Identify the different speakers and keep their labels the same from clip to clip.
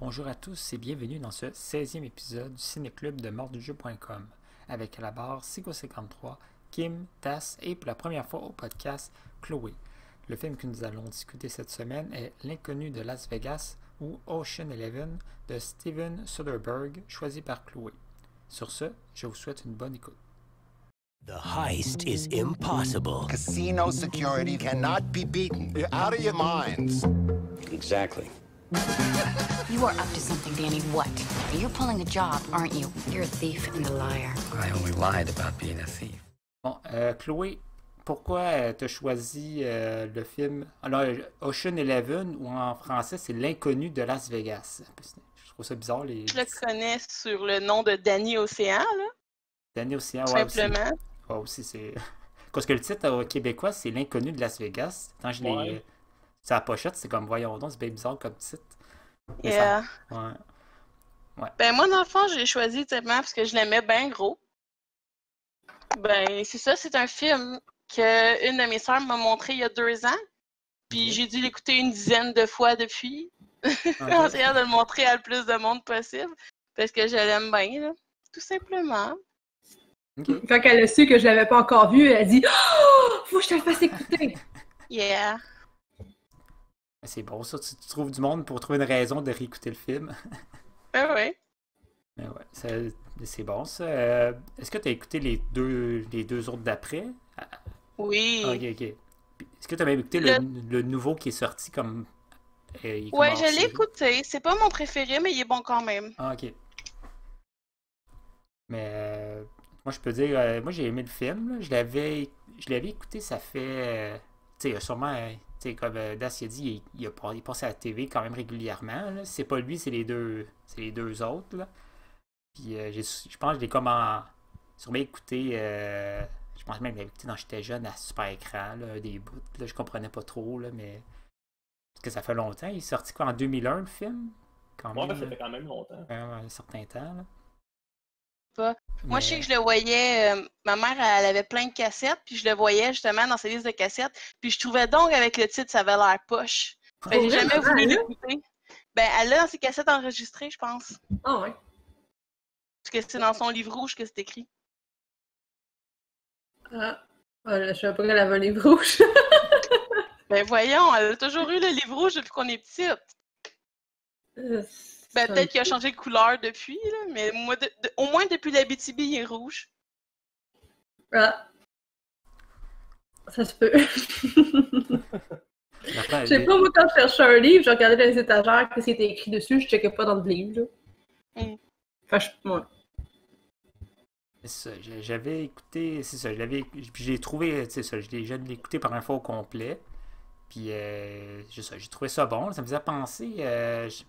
Speaker 1: Bonjour à tous et bienvenue dans ce 16e épisode du Cinéclub de mortdujeu.com avec à la barre Sigo53, Kim, Tas et pour la première fois au podcast, Chloé. Le film que nous allons discuter cette semaine est L'inconnu de Las Vegas ou Ocean Eleven de Steven Soderbergh, choisi par Chloé. Sur ce, je vous souhaite une bonne écoute.
Speaker 2: The heist is impossible.
Speaker 3: Casino security cannot be beaten. You're out of your minds.
Speaker 2: Exactly.
Speaker 4: You are up to something, Danny. What? You're pulling a job, aren't you? You're a thief and a liar.
Speaker 5: I only lied about being a thief.
Speaker 1: Bon, euh, Chloé, pourquoi tu as choisi euh, le film? Alors, Ocean Eleven, ou en français, c'est L'inconnu de Las Vegas. Je trouve ça bizarre. Les...
Speaker 6: Je le connais sur le nom de Danny Océan, là.
Speaker 1: Danny Océan, ouais.
Speaker 6: Simplement.
Speaker 1: Aussi, ouais, aussi c'est. Parce que le titre euh, québécois, c'est L'inconnu de Las Vegas. Quand je l'ai.
Speaker 6: Ouais.
Speaker 1: C'est la pochette, c'est comme, voyons donc, c'est bien bizarre comme titre. Mais
Speaker 6: Yeah.
Speaker 1: ça- Ouais.
Speaker 6: Ben, moi, dans le fond, j'ai choisi simplement parce que je l'aimais bien gros. Ben, c'est ça, c'est un film que une de mes sœurs m'a montré il y a deux ans. Puis j'ai dû l'écouter une dizaine de fois depuis. En essayant de le montrer à le plus de monde possible. Parce que je l'aime bien, là. Tout simplement.
Speaker 7: Quand elle a su que je l'avais pas encore vu, elle a dit Oh, faut que je te le fasse écouter.
Speaker 6: Yeah.
Speaker 1: C'est bon, ça, tu, tu trouves du monde pour trouver une raison de réécouter le film.
Speaker 6: Ben ouais.
Speaker 1: Mais ouais, c'est bon ça. Euh, Est-ce que tu as écouté les deux, les deux autres d'après?
Speaker 6: Oui.
Speaker 1: Ah, ok, ok. Est-ce que tu as même écouté le, le nouveau qui est sorti comme. euh, il
Speaker 6: Ouais, je l'ai écouté. C'est pas mon préféré, mais il est bon quand même.
Speaker 1: Ah, ok. Mais euh, moi, je peux dire, euh, moi j'ai aimé le film. là. Je l'avais je l'avais écouté, ça fait. euh, tu sais, sûrement, euh, tu sais, comme euh, Das il a dit, il, il a, il passe à la TV quand même régulièrement. C'est pas lui, c'est les deux c'est les deux autres. Là. Puis euh, je pense que je l'ai comme en. Sûrement écouté. euh, je pense même que écouté quand j'étais jeune à super écran, là, des bouts. Là, je comprenais pas trop, là, mais. Parce que ça fait longtemps. Il est sorti quoi en 2001 le film? Quand
Speaker 8: Ouais,
Speaker 1: même,
Speaker 8: ça fait quand même longtemps.
Speaker 1: Un certain temps. Là.
Speaker 6: Pas. Moi,
Speaker 1: Mais-
Speaker 6: je sais que je le voyais. euh, ma mère, elle avait plein de cassettes, puis je le voyais justement dans ses listes de cassettes. Puis je trouvais donc avec le titre, ça avait l'air poche. Que j'ai jamais voulu
Speaker 7: maman,
Speaker 6: l'écouter. Ben, elle a dans ses cassettes enregistrées, je pense.
Speaker 7: Ah ouais.
Speaker 6: Parce que c'est dans son livre rouge que c'est écrit.
Speaker 7: Ah. Ah, je savais pas qu'elle avait un livre rouge.
Speaker 6: Ben, voyons, elle a toujours eu le livre rouge depuis qu'on est petite. Ben, peut-être qu'il a changé de couleur depuis, là, mais moi, de- de- au moins depuis la BTB, il est rouge.
Speaker 7: Ah. Ça se peut. Je sais pas, moi, quand je cherchais un livre, je regardais dans les étagères, qu'est-ce qui était écrit dessus, je checkais pas dans le livre. Là.
Speaker 6: Mm.
Speaker 7: Enfin, je... ouais.
Speaker 1: ça, j'avais écouté, c'est ça, je l'avais, puis j'ai trouvé, c'est ça, je l'ai, je l'ai écouté par un fois au complet, puis euh, j'ai ça, j'ai trouvé ça bon, ça me faisait penser, euh, je-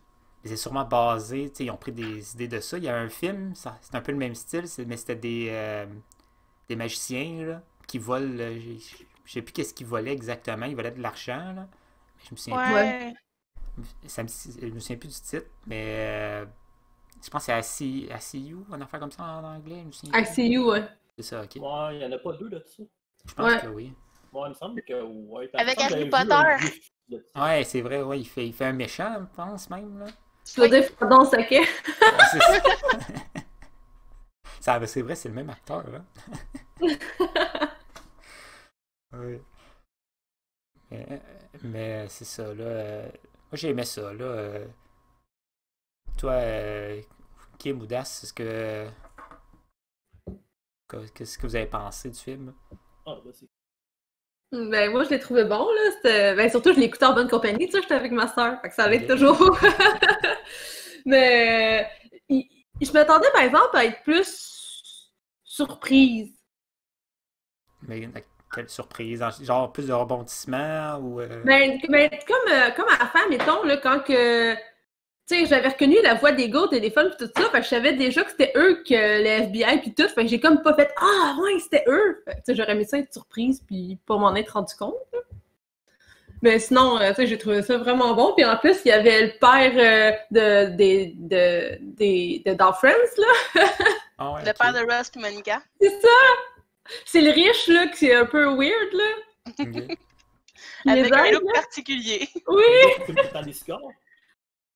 Speaker 1: c'est sûrement basé, tu sais, ils ont pris des idées de ça. Il y a un film, ça, c'est un peu le même style, c'est- mais c'était des, euh, des magiciens là, qui volent, euh, je je sais plus qu'est-ce qu'ils volaient exactement, ils volaient de l'argent, là, mais je me souviens plus.
Speaker 6: Ouais.
Speaker 1: Ça me, je me souviens plus du titre, mais euh, je pense que c'est IC ICU, une affaire comme ça en anglais. Je me souviens
Speaker 7: I
Speaker 1: plus.
Speaker 7: see you, ouais.
Speaker 1: C'est ça, ok.
Speaker 8: Ouais, il n'y en a pas deux là-dessus.
Speaker 1: Je pense
Speaker 7: Ouais.
Speaker 1: que oui.
Speaker 8: Moi, il me semble que. Ouais,
Speaker 6: Avec Harry
Speaker 8: vu
Speaker 6: Potter.
Speaker 1: Ouais, c'est vrai, ouais, il fait, il fait un méchant, je pense même. Là.
Speaker 7: Tu dois dire Frodon Saquet.
Speaker 1: C'est ça. Ça, c'est vrai, c'est le même acteur. Hein? oui. Mais, mais c'est ça, là. euh, moi, j'ai aimé ça, là. euh. toi, euh, Kim ou Das, est-ce que. que- Qu'est-ce que vous avez pensé du film?
Speaker 8: Ah, bah, c'est.
Speaker 7: Ben, moi, je l'ai trouvé bon, là. Ben, surtout, je l'ai écouté en bonne compagnie, tu sais, j'étais avec ma soeur, fait que ça allait
Speaker 1: Ok.
Speaker 7: toujours. Mais, il- je m'attendais, par exemple, à être plus surprise.
Speaker 1: Mais quelle surprise! Genre plus de rebondissements ou. euh,
Speaker 7: Ben, ben, comme, euh, comme à la fin, mettons, là, quand que. Tu sais, j'avais reconnu la voix des gars au téléphone pis tout ça, fait que je savais déjà que c'était eux que le FBI puis tout, fait que j'ai comme pas fait Ah ouais, c'était eux! Fait que, j'aurais aimé ça être surprise puis pas m'en être rendu compte. là. Mais sinon, euh, tu sais, j'ai trouvé ça vraiment bon. Puis en plus, il y avait le père euh, de, des de, des de, dans Friends, là.
Speaker 1: ah ouais,
Speaker 6: Le père de Russ et Monica.
Speaker 7: C'est ça! C'est le riche, là, qui est un peu weird, là. Les
Speaker 6: Avec un look
Speaker 7: là.
Speaker 6: particulier.
Speaker 7: Oui!
Speaker 8: Dans les scores?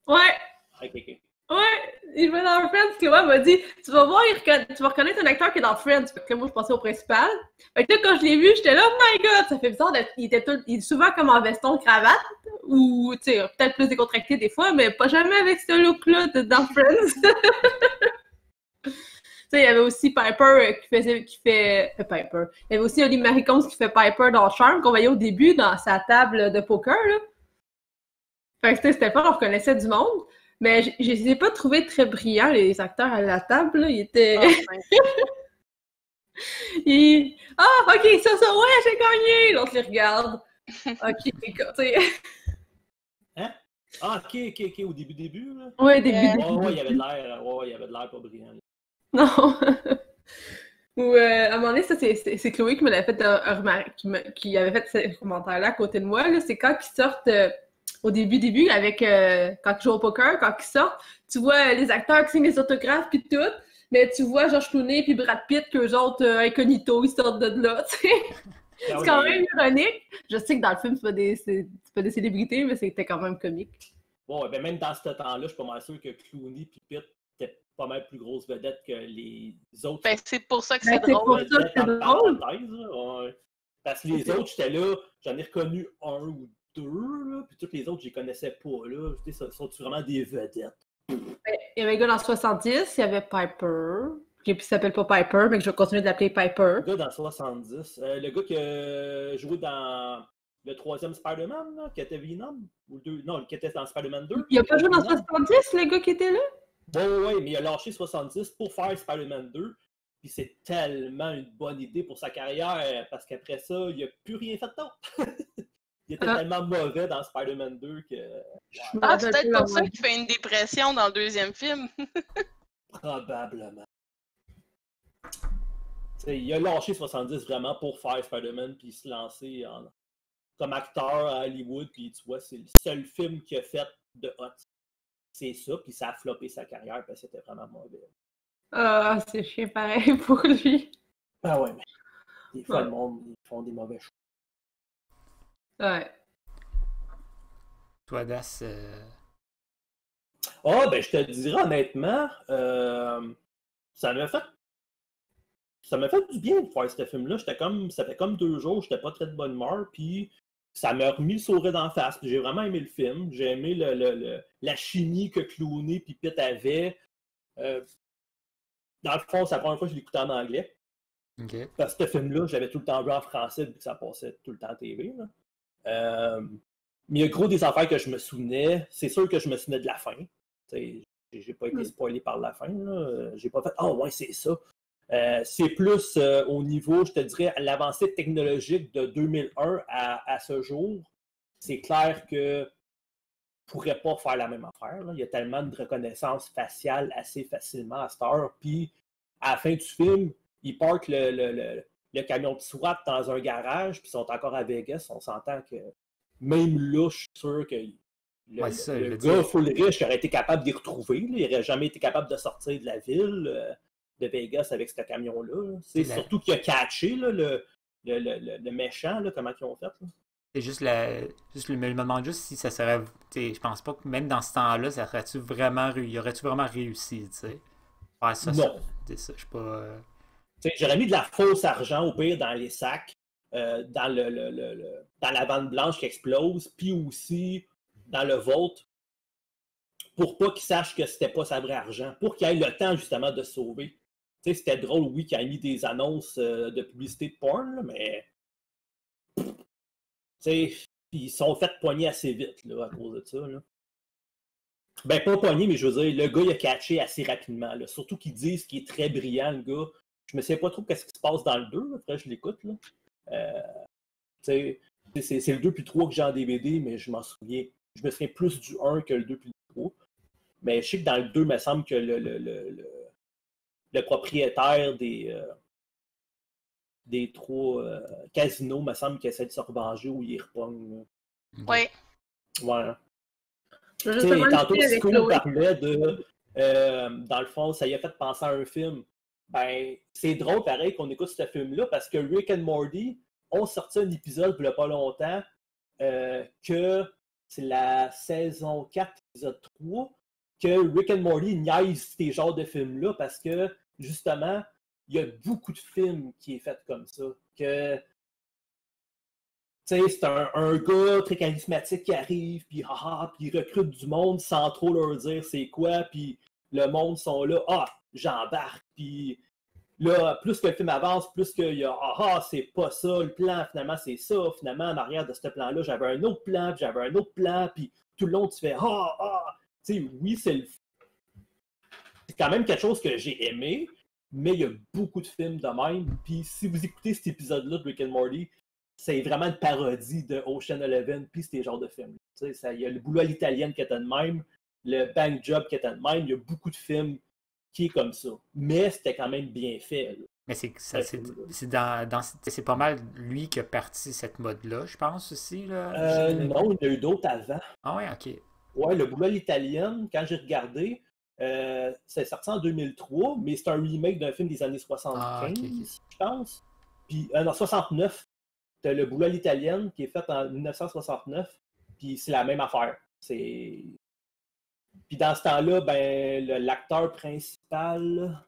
Speaker 7: Ouais!
Speaker 8: Ok, ok.
Speaker 7: Ouais, il va dans Friends. Chloé m'a dit Tu vas voir, il tu vas reconnaître un acteur qui est dans Friends. Fait que moi, je pensais au principal. Fait que là, quand je l'ai vu, j'étais là, oh my god, ça fait bizarre. d'être- Il était tout- il est souvent comme en veston, cravate, ou, tu sais, peut-être plus décontracté des fois, mais pas jamais avec ce look-là de- dans Friends. Tu sais, il y avait aussi Piper euh, qui faisait, qui fait, euh, Piper. Il y avait aussi Ollie Marie qui fait Piper dans Charm, qu'on voyait au début dans sa table de poker, là. Fait que c'était pas, on reconnaissait du monde. Mais je je les ai pas trouvés très brillants, les acteurs à la table. là. Ils étaient.
Speaker 6: Ah,
Speaker 7: ils- Ah, ok, ça, ça, ouais, j'ai gagné! L'autre les regarde. Ok, tu sais.
Speaker 8: Ah, ok, ok, ok, au début, début, là.
Speaker 7: Ouais, début,
Speaker 6: Euh,
Speaker 7: début.
Speaker 8: Ouais, ouais, il y avait de l'air, ouais, ouais, il y avait de l'air pas brillant. là.
Speaker 7: Non. Ou euh, à un moment donné, ça, c'est- Chloé qui me l'avait fait un, un remar- qui, me- qui avait fait ce commentaire-là à côté de moi. là. C'est quand ils sortent euh, au début, début, avec euh, quand ils jouent au poker, quand ils sortent, tu vois les acteurs qui signent les autographes puis tout, mais tu vois George Clooney puis Brad Pitt qu'eux autres euh, incognito, ils sortent de là, tu sais.
Speaker 8: Ah
Speaker 7: C'est quand même ironique. Je sais que dans le film, c'est pas des, c'est c'est pas des célébrités, mais c'était quand même comique.
Speaker 8: Bon, ouais, ben même dans ce temps-là, je suis pas mal sûr que Clooney et Pitt étaient pas mal plus grosses vedettes que les autres.
Speaker 6: ben, c'est pour ça que
Speaker 7: Ben,
Speaker 6: c'est
Speaker 7: c'est
Speaker 6: drôle.
Speaker 7: pour ça que c'est drôle.
Speaker 8: Parce que les autres, j'étais là, j'en ai reconnu un ou deux, là, puis toutes les autres, je les connaissais pas. Là. Sais, sont vraiment des vedettes?
Speaker 7: Ben, Il y avait un gars dans 70, il y avait Piper, qui s'appelle pas Piper, mais que je vais continuer de l'appeler Piper.
Speaker 8: Le gars dans 70, euh, le gars qui a joué dans le troisième Spider-Man, là, qui était Venom, ou le deux, non, qui était dans Spider-Man 2.
Speaker 7: Il a pas joué dans
Speaker 8: Venom.
Speaker 7: 70, le gars qui était là?
Speaker 8: Ouais, ouais, mais il a lâché 70 pour faire Spider-Man 2. Puis c'est tellement une bonne idée pour sa carrière, parce qu'après ça, il n'a plus rien fait d'autre. il était
Speaker 7: Ah.
Speaker 8: tellement mauvais dans Spider-Man 2 que
Speaker 6: Ah, c'est peut-être pour ça qu'il fait une dépression dans le deuxième film.
Speaker 8: probablement. Tu sais, il a lâché 70 vraiment pour faire Spider-Man puis se lancer en- comme acteur à Hollywood. Puis tu vois, c'est le seul film qu'il a fait de hot. C'est ça, puis ça a floppé sa carrière parce que c'était vraiment mauvais.
Speaker 7: Ah, c'est chiant pareil pour lui.
Speaker 8: Ah ouais, mais des fois,
Speaker 7: Ouais.
Speaker 8: le monde, ils font des mauvais choix.
Speaker 7: Ouais.
Speaker 1: Toi, Das, euh,
Speaker 8: Ah, ben, je te dirais honnêtement, euh, ça m'a fait. Ça m'a fait du bien de faire ce film-là. J'étais comme. Ça fait comme deux jours, j'étais pas très de bonne humeur, puis ça m'a remis le sourire d'en face. Puis J'ai vraiment aimé le film. J'ai aimé le, le- le- la chimie que Clooney et Pitt avaient. Euh, dans le fond, c'est la première fois que je l'écoutais en anglais. Parce que ce film-là, j'avais tout le temps vu en français, vu que ça passait tout le temps à TV. là. Euh, mais il y a gros des affaires que je me souvenais. C'est sûr que je me souvenais de la fin. J'ai pas été
Speaker 7: Mm.
Speaker 8: spoilé par la fin. J'ai pas fait Ah ouais, c'est ça. Euh, c'est plus euh, au niveau, je te dirais, l'avancée technologique de 2001 à, à ce jour. C'est clair que ne pourrait pas faire la même affaire. là. Il y a tellement de reconnaissance faciale assez facilement à cette heure. Puis, à la fin du film, ils parkent le, le- le- le camion de SWAT dans un garage, puis ils sont encore à Vegas. On s'entend que même là, je suis sûr que le,
Speaker 1: Ouais, ça,
Speaker 8: gars full riche aurait été capable d'y retrouver. là. Il n'aurait jamais été capable de sortir de la ville euh, de Vegas avec ce camion-là. là. C'est
Speaker 1: la-
Speaker 8: surtout qu'il a catché là, le, méchant, là, comment ils ont fait.
Speaker 1: C'est juste la. Juste le, je me demande juste si ça serait. tu sais, Je pense pas que même dans ce temps-là, ça aurait-tu vraiment y aurait-tu vraiment réussi, tu sais? Faire ça,
Speaker 8: Non.
Speaker 1: ça. Je pas.
Speaker 8: J'aurais mis de la fausse argent au pire dans les sacs, euh, dans, le, dans la bande blanche qui explose, puis aussi dans le vôtre, pour pas qu'ils sachent que c'était pas sa vraie argent, pour qu'il ait le temps justement de sauver. C'était drôle, oui, qu'il ait mis des annonces euh, de publicité de porn, mais. Tu sais, puis ils sont fait poigner assez vite à cause de ça. Là. Ben, pas poigner, mais je veux dire, le gars, il a catché assez rapidement. Surtout qu'ils disent qu'il est très brillant, le gars. Je me sais pas trop qu'est-ce qui se passe dans le 2, là. après je l'écoute. là. Euh, c'est c'est le 2 puis le 3 que j'ai en DVD, mais je m'en souviens. Je me souviens plus du 1 que le 2 puis le 3. Mais je sais que dans le 2, il me semble que le, le, le, le- le propriétaire des, euh, des trois euh, casinos, me semble qu'il essaie de se revenger ou il repogne.
Speaker 6: Oui.
Speaker 8: Ouais.
Speaker 7: Je vais
Speaker 8: Tu sais,
Speaker 7: justement
Speaker 8: tantôt,
Speaker 7: Chloé.
Speaker 8: parlait de. euh, dans le fond, ça y a fait penser à un film. Ben, c'est drôle, pareil, qu'on écoute ce film-là parce que Rick and Morty ont sorti un épisode il y a pas longtemps euh, que c'est la saison 4, épisode 3, que Rick and Morty niaise ces genres de films-là parce que, justement, il y a beaucoup de films qui est fait comme ça. Que, c'est un, gars très charismatique qui arrive, puis haha, puis il recrute du monde sans trop leur dire c'est quoi, puis le monde sont là, ah, j'embarque, puis là, plus que le film avance, plus qu'il y a ah, ah, c'est pas ça le plan, finalement c'est ça, finalement en arrière de ce plan-là, j'avais un autre plan, puis j'avais un autre plan, puis tout le long tu fais ah, ah, tu sais, oui, c'est le. C'est quand même quelque chose que j'ai aimé, mais il y a beaucoup de films de même. Puis si vous écoutez cet épisode-là de Rick and Morty, c'est vraiment une parodie de Ocean Eleven, puis ces genres de films. Tu sais, il y a le boulot à l'italienne qui était de même, le Bank Job qui était de même, il y a beaucoup de films qui est comme ça. Mais c'était quand même bien fait. là.
Speaker 1: Mais c'est c'est dans, dans- c'est pas mal lui qui a parti cette mode-là, je pense aussi. Là.
Speaker 8: Euh, non, il y en a eu d'autres avant.
Speaker 1: Ah ouais, ok.
Speaker 8: Ouais, le boulot l'italienne, quand j'ai regardé, euh, c'est sorti en 2003, mais c'est un remake d'un film des années 75,
Speaker 1: Ah,
Speaker 8: je pense. Puis, euh, non, 69. T'as le boulot l'italienne qui est fait en 1969, puis c'est la même affaire. C'est. Puis dans ce temps-là, ben, le- l'acteur principal,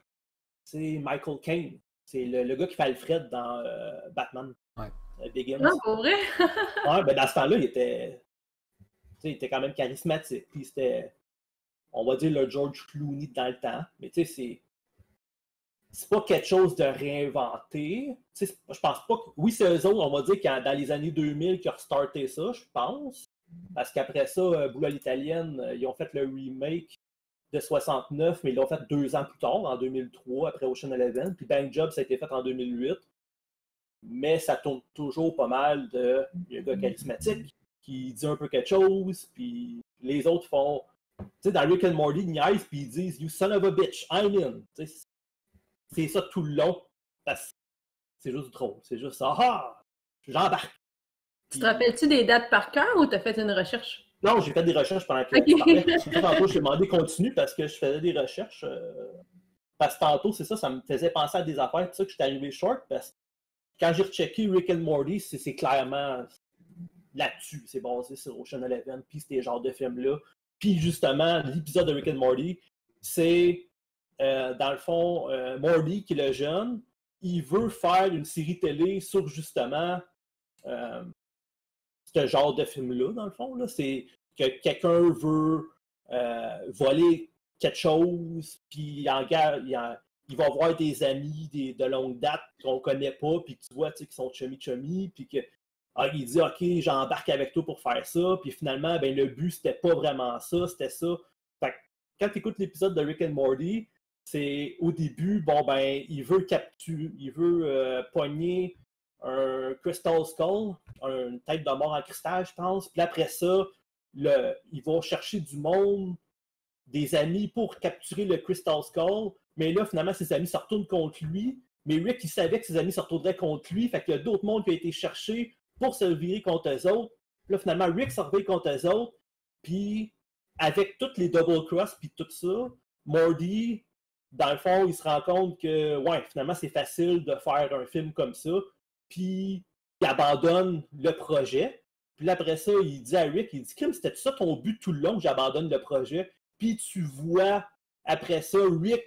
Speaker 8: c'est Michael Caine. C'est le, le gars qui fait Alfred dans euh, Batman.
Speaker 1: Ouais.
Speaker 8: euh, Begins.
Speaker 7: Non, pour vrai?
Speaker 8: Ouais, ben dans ce temps-là, il était, tu sais, il était quand même charismatique. Puis c'était, on va dire, le George Clooney dans le temps. Mais tu sais, c'est. C'est pas quelque chose de réinventé. Tu sais, c'est- je pense pas que. Oui, c'est eux autres, on va dire, dans les années 2000 qui ont restarté ça, je pense. Parce qu'après ça, euh, Boulot l'italienne, euh, ils ont fait le remake de 69, mais ils l'ont fait deux ans plus tard, en 2003, après Ocean Eleven. Puis Bang Job, ça a été fait en 2008 mais ça tourne toujours pas mal de un gars charismatique qui dit un peu quelque chose, puis les autres font. Tu sais, dans Rick and Morty, ils niaisent, puis ils disent You son of a bitch, I'm in. C'est ça tout le long. parce C'est juste drôle. C'est juste ça. Ah! J'embarque.
Speaker 7: Tu te rappelles-tu des dates par cœur ou t'as fait une recherche?
Speaker 8: Non, j'ai fait des recherches pendant que
Speaker 7: Ok.
Speaker 8: tu parlais. Tantôt, j'ai demandé continue parce que je faisais des recherches. euh, Parce que tantôt, c'est ça, ça me faisait penser à des affaires. C'est ça que je suis arrivé short parce que quand j'ai rechecké Rick and Morty, c'est c'est clairement là-dessus. C'est basé sur Ocean Eleven, puis ces genres de films-là. Puis justement, l'épisode de Rick and Morty, c'est euh, dans le fond, euh, Morty, qui est le jeune, il veut faire une série télé sur justement euh, ce genre de film-là, dans le fond. là. C'est que quelqu'un veut euh, voler quelque chose, puis il, engage, il, en- il va voir des amis des- de longue date qu'on connaît pas, puis tu vois qu'ils sont chummy-chummy, puis que ah, il dit OK, j'embarque avec toi pour faire ça, puis finalement, ben, le but, c'était pas vraiment ça, c'était ça. Fait que quand tu écoutes l'épisode de Rick and Morty, c'est au début, bon, ben, il veut capturer, il veut euh, pogner un Crystal Skull, une tête de mort en cristal, je pense. Puis après ça, ils vont chercher du monde, des amis pour capturer le Crystal Skull. Mais là, finalement, ses amis se retournent contre lui. Mais Rick, il savait que ses amis se retourneraient contre lui. Fait qu'il y a d'autres mondes qui ont été cherchés pour se virer contre eux autres. Là, finalement, Rick se revient contre eux autres. Puis, avec toutes les double cross puis tout ça, Morty, dans le fond, il se rend compte que, ouais, finalement, c'est facile de faire un film comme ça. Puis, il abandonne le projet. Puis là, après ça, il dit à Rick, il dit, Kim, c'était ça ton but tout le long que j'abandonne le projet. Puis tu vois, après ça, Rick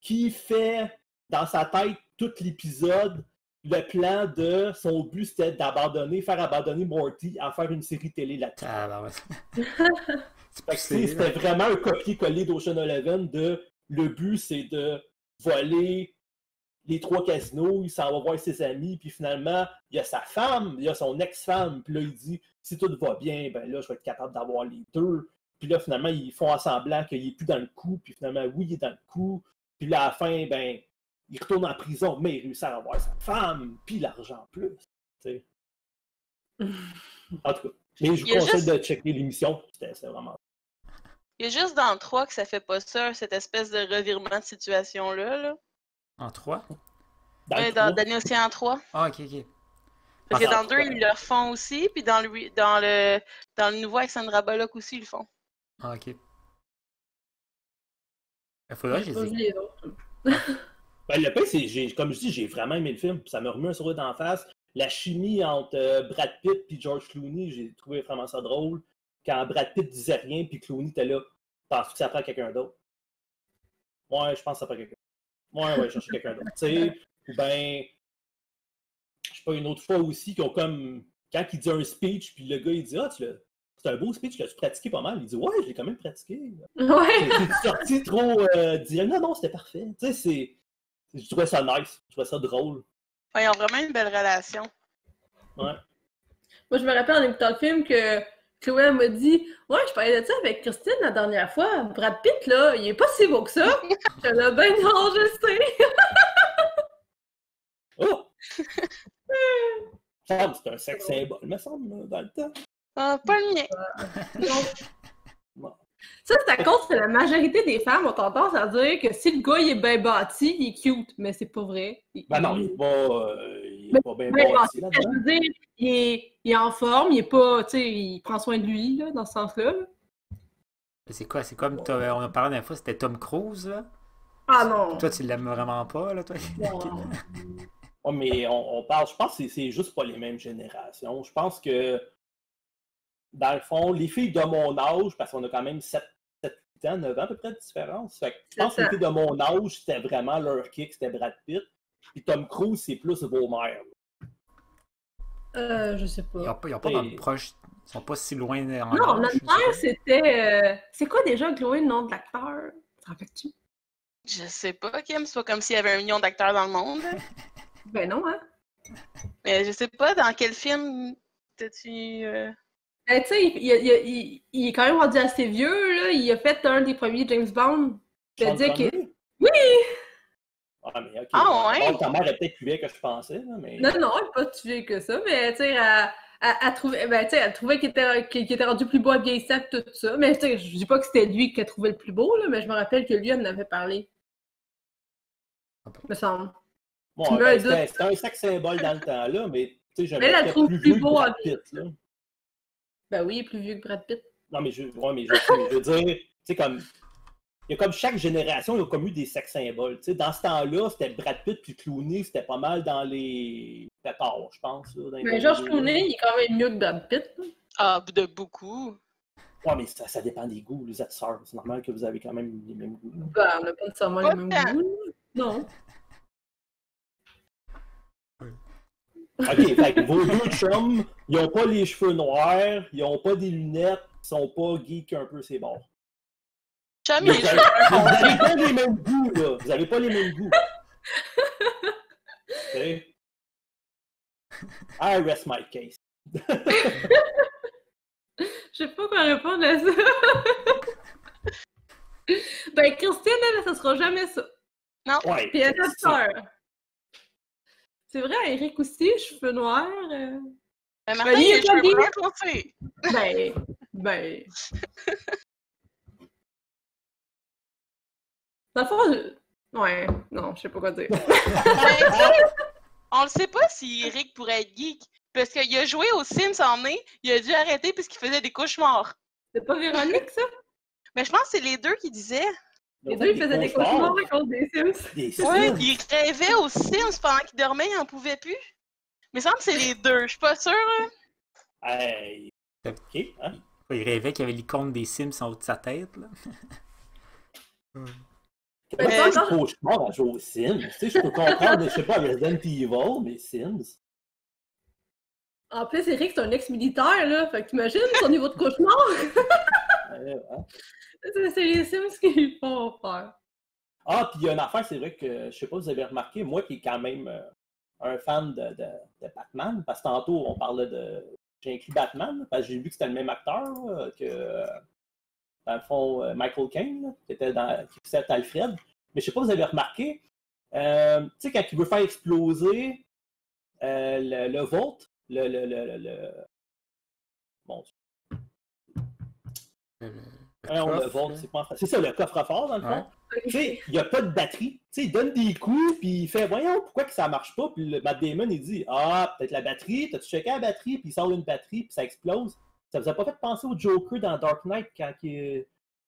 Speaker 8: qui fait dans sa tête tout l'épisode, le plan de son but, c'était d'abandonner, faire abandonner Morty à faire une série télé là-dessus.
Speaker 1: Ah, ben ouais.
Speaker 8: C'était vraiment un copier-coller d'Ocean Eleven de le but c'est de voler les trois casinos, il s'en va voir ses amis, puis finalement, il y a sa femme, il y a son ex-femme, puis là, il dit si tout va bien, ben là, je vais être capable d'avoir les deux. Puis là, finalement, ils font en semblant qu'il est plus dans le coup, puis finalement, oui, il est dans le coup. Puis là, à la fin, ben, il retourne en prison, mais il réussit à avoir sa femme, puis l'argent en plus. En tout cas, mais je vous conseille
Speaker 6: juste-
Speaker 8: de checker l'émission, c'était c'était vraiment
Speaker 6: Il y a juste dans le 3 que ça fait pas ça, cette espèce de revirement de situation-là. Là.
Speaker 1: En trois?
Speaker 8: Dans le
Speaker 6: Ouais, dans
Speaker 8: trois.
Speaker 6: Dernier Océan 3.
Speaker 1: Ah, ok, ok.
Speaker 6: Parce que dans le 2,
Speaker 8: ouais.
Speaker 6: ils le font aussi, puis dans le, dans le, dans le nouveau avec Sandra Bullock aussi, ils le font.
Speaker 1: Ah, ok. Il faudrait que je les ai-
Speaker 7: les autres.
Speaker 8: Ben, le pire, c'est, j'ai- comme je dis, j'ai vraiment aimé le film. Ça me remet un sourire d'en face. La chimie entre euh, Brad Pitt et George Clooney, j'ai trouvé vraiment ça drôle. Quand Brad Pitt disait rien, puis Clooney était là. Penses-tu que ça prend quelqu'un d'autre? Ouais, je pense que ça prend quelqu'un d'autre. Ouais, ouais, chercher quelqu'un d'autre. Tu sais, ou ben, je sais pas, une autre fois aussi, qu'ils ont comme, quand il dit un speech, puis le gars, il dit, ah, tu l'as- c'est un beau speech, l'as-tu pratiqué pas mal? Il dit, ouais, je l'ai quand même pratiqué.
Speaker 7: Ouais.
Speaker 8: C'est sorti trop euh, direct. Non, non, c'était parfait. Tu sais, c'est. Je trouvais ça nice. Je trouvais ça drôle.
Speaker 6: Ouais, ils ont vraiment une belle relation.
Speaker 8: Ouais.
Speaker 7: Moi, je me rappelle en écoutant le film que Chloé m'a dit Ouais, je parlais de ça avec Christine la dernière fois. Brad Pitt, là, il est pas si beau que ça. Je l'ai ben non, je sais.
Speaker 8: Oh! C'est un sexe symbole, me semble, dans le temps.
Speaker 6: Ah, pas le mien.
Speaker 7: Ça, c'est à cause que la majorité des femmes ont tendance à dire que si le gars il est bien bâti, il est cute. Mais c'est pas vrai. Il-
Speaker 8: Ben non, il est pas, euh, il est pas bien bâti.
Speaker 7: Je veux dire, il est, il est en forme, il est pas, tu sais, il prend soin de lui, là, dans ce sens-là. là.
Speaker 1: C'est quoi? C'est comme, on a parlé la dernière fois, c'était Tom Cruise, là.
Speaker 7: Ah non.
Speaker 1: Toi, tu l'aimes vraiment pas, là, toi?
Speaker 7: Non.
Speaker 8: Ouais, mais on, on parle, je pense que c'est- juste pas les mêmes générations. Je pense que, dans le fond, les filles de mon âge, parce qu'on a quand même 7, 7 8 ans, 9 ans à peu près de différence. Fait que je pense que de mon âge, c'était vraiment leur kick, c'était Brad Pitt. Puis Tom Cruise, c'est plus vos mères.
Speaker 7: Euh, je sais
Speaker 1: Ils
Speaker 7: pas.
Speaker 1: pas, ils ont pas dans le proche. Ils sont pas si loin en
Speaker 7: Non, notre mère,
Speaker 1: pas.
Speaker 7: c'était. euh, C'est quoi déjà, Chloé, le nom de l'acteur? T'en rappelles-tu?
Speaker 6: Je sais pas, Kim. C'est pas comme s'il y avait un million d'acteurs dans le monde.
Speaker 7: Ben non, hein?
Speaker 6: Mais je sais pas dans quel film t'as-tu. euh,
Speaker 7: Ben, tu sais, il, il- il- il- il est quand même rendu assez vieux, là. Il a fait un des premiers James Bond. Je veux dire que. Oui!
Speaker 8: Ah, mais ok.
Speaker 6: Ah, ouais?
Speaker 8: Bon, ta mère est peut-être plus vieille que je pensais, là, mais.
Speaker 7: Non, non, elle est pas si vieux que ça, mais tu sais, elle, elle, elle trouvait, ben, elle trouvait qu'il était, qu'il qu'il était rendu plus beau à vieillissant tout ça. Mais tu sais, je dis pas que c'était lui qu'elle trouvait le plus beau, là, mais je me rappelle que lui, elle en avait parlé. Me semble.
Speaker 8: Bon, ben, c'était un sexe symbole dans le temps-là, mais tu sais, je
Speaker 7: Mais elle, trouve
Speaker 8: plus
Speaker 7: plus beau à
Speaker 8: Brad Pitt, là.
Speaker 7: Ben oui, il est plus vieux que Brad Pitt.
Speaker 8: Non, mais je, ouais, mais je, je veux dire, tu sais, comme. Il y a comme chaque génération, il y a comme eu des sex symboles. Tu sais, dans ce temps-là, c'était Brad Pitt puis Clooney, c'était pas mal dans les pétards, je pense. Là,
Speaker 7: Mais George
Speaker 8: 2000.
Speaker 7: Clooney, il est quand même mieux que Brad Pitt.
Speaker 6: Ah, de beaucoup.
Speaker 8: Ouais, mais ça, ça dépend des goûts, les êtes sœurs. C'est normal que vous avez quand même les mêmes goûts.
Speaker 7: Ben, on n'a pas nécessairement les mêmes goûts. Non.
Speaker 8: Ok, fait que vos deux chums, ils ont pas les cheveux noirs, ils ont pas des lunettes, ils sont pas geeks un peu, c'est bon.
Speaker 6: Chum, il
Speaker 8: vous
Speaker 6: est
Speaker 8: vous avez pas les mêmes goûts, là. Vous avez pas les mêmes goûts. Ok? I rest my case.
Speaker 7: Je sais pas quoi répondre à ça. ben, Christine, elle, ça sera jamais ça.
Speaker 8: Ouais.
Speaker 7: Puis elle a peur. C'est vrai, Eric aussi, cheveux noirs. euh,
Speaker 6: Mais
Speaker 7: Ben,
Speaker 6: Martin,
Speaker 7: il est
Speaker 6: cheveux blancs foncés.
Speaker 7: Ben, ben. Dans le fond, je- ouais, non, je sais pas quoi dire.
Speaker 6: On le sait pas si Eric pourrait être geek. Parce qu'il a joué aux Sims en mai, il a dû arrêter parce qu'il faisait des cauchemars.
Speaker 7: C'est pas Véronique, ça?
Speaker 6: Mais je pense que c'est les deux qui disaient.
Speaker 7: Les deux, ils faisaient des cauchemars à cause des Sims.
Speaker 8: Des
Speaker 6: Ouais,
Speaker 8: Sims.
Speaker 6: il rêvait aux Sims pendant qu'il dormait, il en pouvait plus. Mais il semble que c'est les deux, je suis pas sûre. hein.
Speaker 8: Hey. Ok, hein?
Speaker 1: Il rêvait qu'il y avait l'icône des Sims en haut de sa tête, là.
Speaker 8: Comment ça, je cauchemar à jouer aux Sims? Tu sais, je peux comprendre, je sais pas, Resident Evil, mais Sims.
Speaker 7: En plus, Eric, c'est un ex-militaire, là. Fait que t'imagines son niveau de cauchemar? C'est les Sims qui lui font faire.
Speaker 8: Ah, puis il y a une affaire, c'est vrai que, je sais pas si vous avez remarqué, moi qui est quand même euh, un fan de, de- de Batman, parce que tantôt, on parlait de... J'ai inclus Batman, parce que j'ai vu que c'était le même acteur là, que, euh, dans le fond, euh, Michael Caine, là, qui était dans... qui faisait Alfred. Mais je sais pas si vous avez remarqué, euh, tu sais, quand il veut faire exploser euh, le, le Vault, le... le, le, le- le- Bon,
Speaker 1: Le, là.
Speaker 8: c'est pas ça, le coffre-fort, dans le fond.
Speaker 1: Ouais.
Speaker 8: Tu sais, il n'y a pas de batterie. Tu sais, il donne des coups, puis il fait Voyons, pourquoi que ça marche pas? Puis le Matt Damon, il dit Ah, peut-être la batterie, t'as-tu checké la batterie, puis il sort une batterie, puis ça explose. Ça vous a pas fait penser au Joker dans Dark Knight quand il,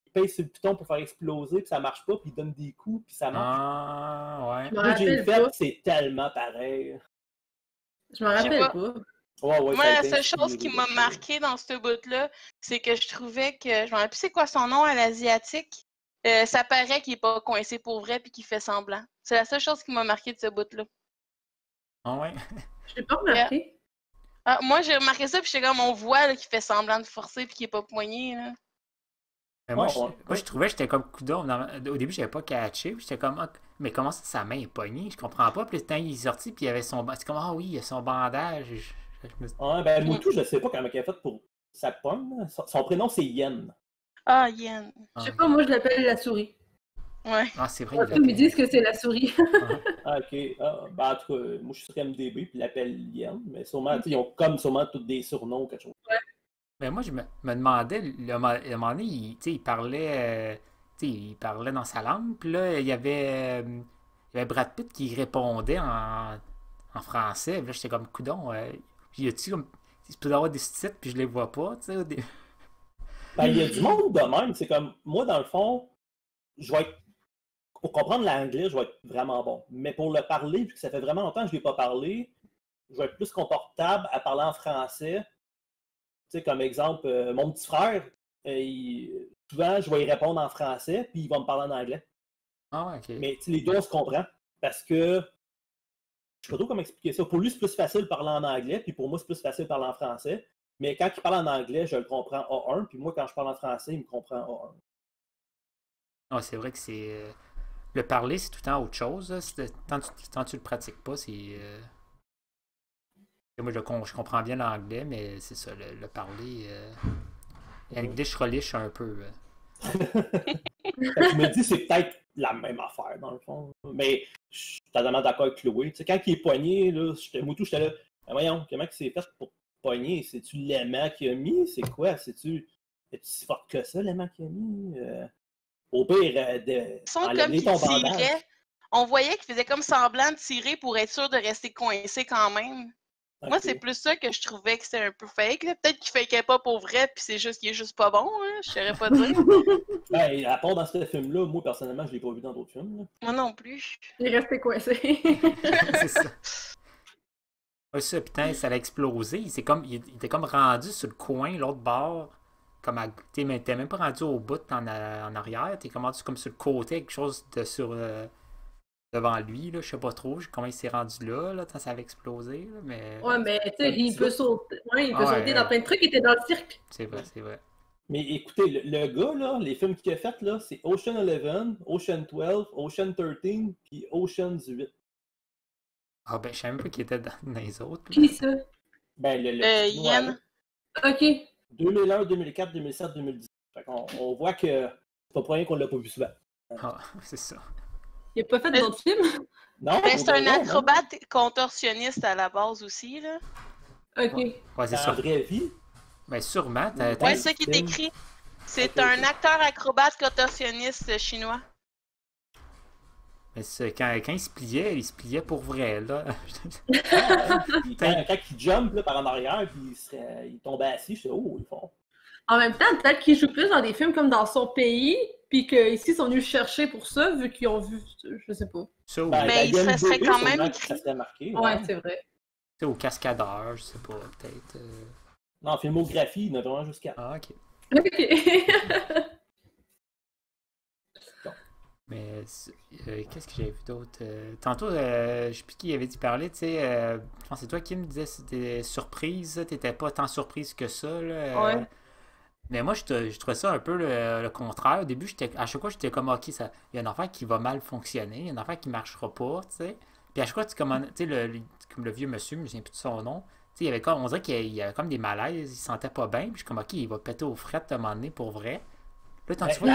Speaker 8: il pèse sur le piton pour faire exploser, puis ça marche pas, puis il donne des coups, puis ça marche?
Speaker 1: Ah, ouais.
Speaker 8: Moi, j'ai c'est tellement pareil.
Speaker 7: Je me
Speaker 6: Je sais
Speaker 7: rappelle
Speaker 6: pas.
Speaker 7: pas.
Speaker 8: Ouais, ouais,
Speaker 6: Moi, la seule chose qui m'a marqué dans ce bout-là, c'est que je trouvais que. Je me rappelle plus c'est quoi son nom à l'asiatique. Euh, ça paraît qu'il est pas coincé pour vrai puis qu'il fait semblant. C'est la seule chose qui m'a marqué de ce bout-là.
Speaker 1: Ah ouais?
Speaker 7: Je l'ai pas remarqué.
Speaker 6: Ah, moi, j'ai remarqué ça puis j'étais comme on voit là, qu'il fait semblant de forcer puis qu'il est pas poigné. Là.
Speaker 1: Mais moi,
Speaker 8: Ah,
Speaker 1: je,
Speaker 8: ouais.
Speaker 1: moi, je trouvais que j'étais comme coudon. Au début, j'avais pas catché. puis J'étais comme, ah, mais comment ça, sa main est pognée? Je comprends pas. Puis le temps, il est sorti, puis il y avait son. ba- C'est comme, ah oui, il y a son bandage. Je- je- je me-
Speaker 8: Ouais, ben, Moutou, je sais pas comment elle a fait pour sa pomme. Son, son prénom, c'est Yen.
Speaker 6: Ah, Yen.
Speaker 7: Je sais pas, moi je l'appelle la souris.
Speaker 6: Ouais.
Speaker 1: Ah, c'est vrai.
Speaker 7: Tous me disent que c'est la souris.
Speaker 8: Ah, ok. Ah, ben, en tout cas, moi, je suis sur MDB, puis il l'appelle Yen. Mais sûrement, tu sais, ils ont comme sûrement tous des surnoms ou quelque chose.
Speaker 1: Mais moi, je me, me demandais, le, à un moment donné, il, parlait. euh, il parlait dans sa langue, puis là, il y avait. euh, il y avait Brad Pitt qui répondait en, en français. Puis là, j'étais comme, coudon. Euh, y a-tu comme. Il peut y avoir des titres, puis je les vois pas, tu sais. dé-
Speaker 8: Ben, il y a du monde de même. C'est comme, moi, dans le fond, je vais être. Pour comprendre l'anglais, je vais être vraiment bon. Mais pour le parler, vu que ça fait vraiment longtemps que je ne l'ai pas parlé, je vais être plus confortable à parler en français. Tu sais, comme exemple, euh, mon petit frère, euh, il- souvent, je vais y répondre en français, puis il va me parler en anglais.
Speaker 1: Ah, ok.
Speaker 8: Mais les deux, on se comprend. Parce que je sais pas trop comment expliquer ça. Pour lui, c'est plus facile de parler en anglais, puis pour moi, c'est plus facile de parler en français. Mais quand il parle en anglais, je le comprends A1, puis moi, quand je parle en français, il me comprend A1.
Speaker 1: Ah, c'est vrai que c'est. Euh, le parler, c'est tout le temps autre chose. C'est- Tant que tu, tu le pratiques pas, c'est. euh, Moi, je, com- je comprends bien l'anglais, mais c'est ça, le, le parler. Euh... English relish un peu. euh.
Speaker 8: Je me dis, c'est peut-être la même affaire, dans le fond. Mais je suis totalement d'accord avec Chloé. Tu sais, quand il est poigné, là, j'étais, moi, tout, j'étais là, Mais voyons, comment il s'est fait pour pogner? C'est-tu l'aimant qu'il a mis? C'est quoi? C'est-tu. Es-tu si fort que ça, l'aimant qu'il a mis? Euh, Au pire, euh, de.
Speaker 6: Ils sont comme
Speaker 8: ton
Speaker 6: tiraient. On voyait qu'ils faisaient comme semblant de tirer pour être sûr de rester coincé quand même. Moi, c'est plus ça que je trouvais que c'était un peu fake. là. Peut-être qu'il fakait pas pour vrai, puis c'est juste qu'il est juste pas bon. Hein? Je saurais pas dire.
Speaker 8: Ben, à part dans ce film-là, moi, personnellement, je l'ai pas vu dans d'autres films. là.
Speaker 6: Moi non plus.
Speaker 7: Il est resté coincé.
Speaker 1: c'est ça. Ouais, ça, putain, ça a explosé. C'est comme, il, il était comme rendu sur le coin, l'autre bord. Comme à, t'es, mais t'es même pas rendu au bout en, a- en arrière. T'es comme rendu comme sur le côté, quelque chose de sur euh, devant lui. Là, je sais pas trop comment il s'est rendu là, là, quand ça avait explosé. là, mais
Speaker 7: ouais, mais tu sais, il peut sauter. Ouais, il peut
Speaker 1: Ah ouais,
Speaker 7: sauter
Speaker 1: ouais.
Speaker 7: dans plein de trucs. Il était dans le cirque.
Speaker 1: c'est vrai, c'est vrai.
Speaker 8: Mais écoutez, le, le gars, là, les films qu'il a fait, là, c'est Ocean 11, Ocean 12, Ocean 13, puis Ocean 8.
Speaker 1: Ah ben, je savais même pas qu'il était dans, dans les autres.
Speaker 7: Qui ça?
Speaker 8: Ben, le, le
Speaker 6: Euh, Yen.
Speaker 7: Ok.
Speaker 8: 2001, 2004, 2007, 2010. Fait qu'on on voit que c'est pas pour rien qu'on l'a pas vu souvent.
Speaker 1: Ah, c'est ça.
Speaker 7: Il a pas fait d'autres films?
Speaker 8: Non,
Speaker 6: Ben, c'est un
Speaker 8: non.
Speaker 6: acrobate contorsionniste à la base aussi. Là.
Speaker 7: Ok.
Speaker 1: Ouais, c'est ça.
Speaker 8: vraie vie.
Speaker 1: Ben, sûrement. t'as-
Speaker 6: Ouais, c'est ça qui est écrit. C'est un acteur acrobate contorsionniste chinois.
Speaker 1: Mais c'est- quand, quand il se pliait, il se pliait pour vrai, là.
Speaker 8: Puis quand, quand il jump là, par en arrière, puis il, serait, il tombait assis, je sais, oh, ils font.
Speaker 7: En même temps, peut-être qu'il joue plus dans des films comme dans son pays, puis qu'ici, ils sont venus chercher pour ça, vu qu'ils ont vu, je sais pas.
Speaker 1: ça, ou,
Speaker 8: Ben,
Speaker 6: Mais il
Speaker 8: IMDb,
Speaker 6: serait quand même
Speaker 8: marqué.
Speaker 7: Ouais,
Speaker 8: ouais.
Speaker 7: c'est vrai.
Speaker 1: sais, au cascadeur, je sais pas, peut-être. euh.
Speaker 8: Non, filmographie, il y en a vraiment jusqu'à.
Speaker 1: Ah, ok.
Speaker 7: Ok.
Speaker 1: Mais euh, qu'est-ce que j'avais vu d'autre? Euh, tantôt, euh, je sais plus qui avait dit parler, tu sais, euh, je pense c'est toi qui me disais que c'était surprise, t'étais pas tant surprise que ça, là. euh.
Speaker 7: Ouais.
Speaker 1: Mais moi, je, je trouvais ça un peu le, le contraire. Au début, à chaque fois, j'étais comme, ok, il y a une affaire qui va mal fonctionner, il y a une affaire qui marchera pas, tu sais. Puis à chaque fois, tu sais, le, le- comme le vieux monsieur, je me souviens plus de son nom, tu sais, il y avait comme, on dirait qu'il y avait comme des malaises, il se sentait pas bien, puis je suis comme, ok, il va péter aux frettes à un moment donné pour vrai. Là, quand tu vois,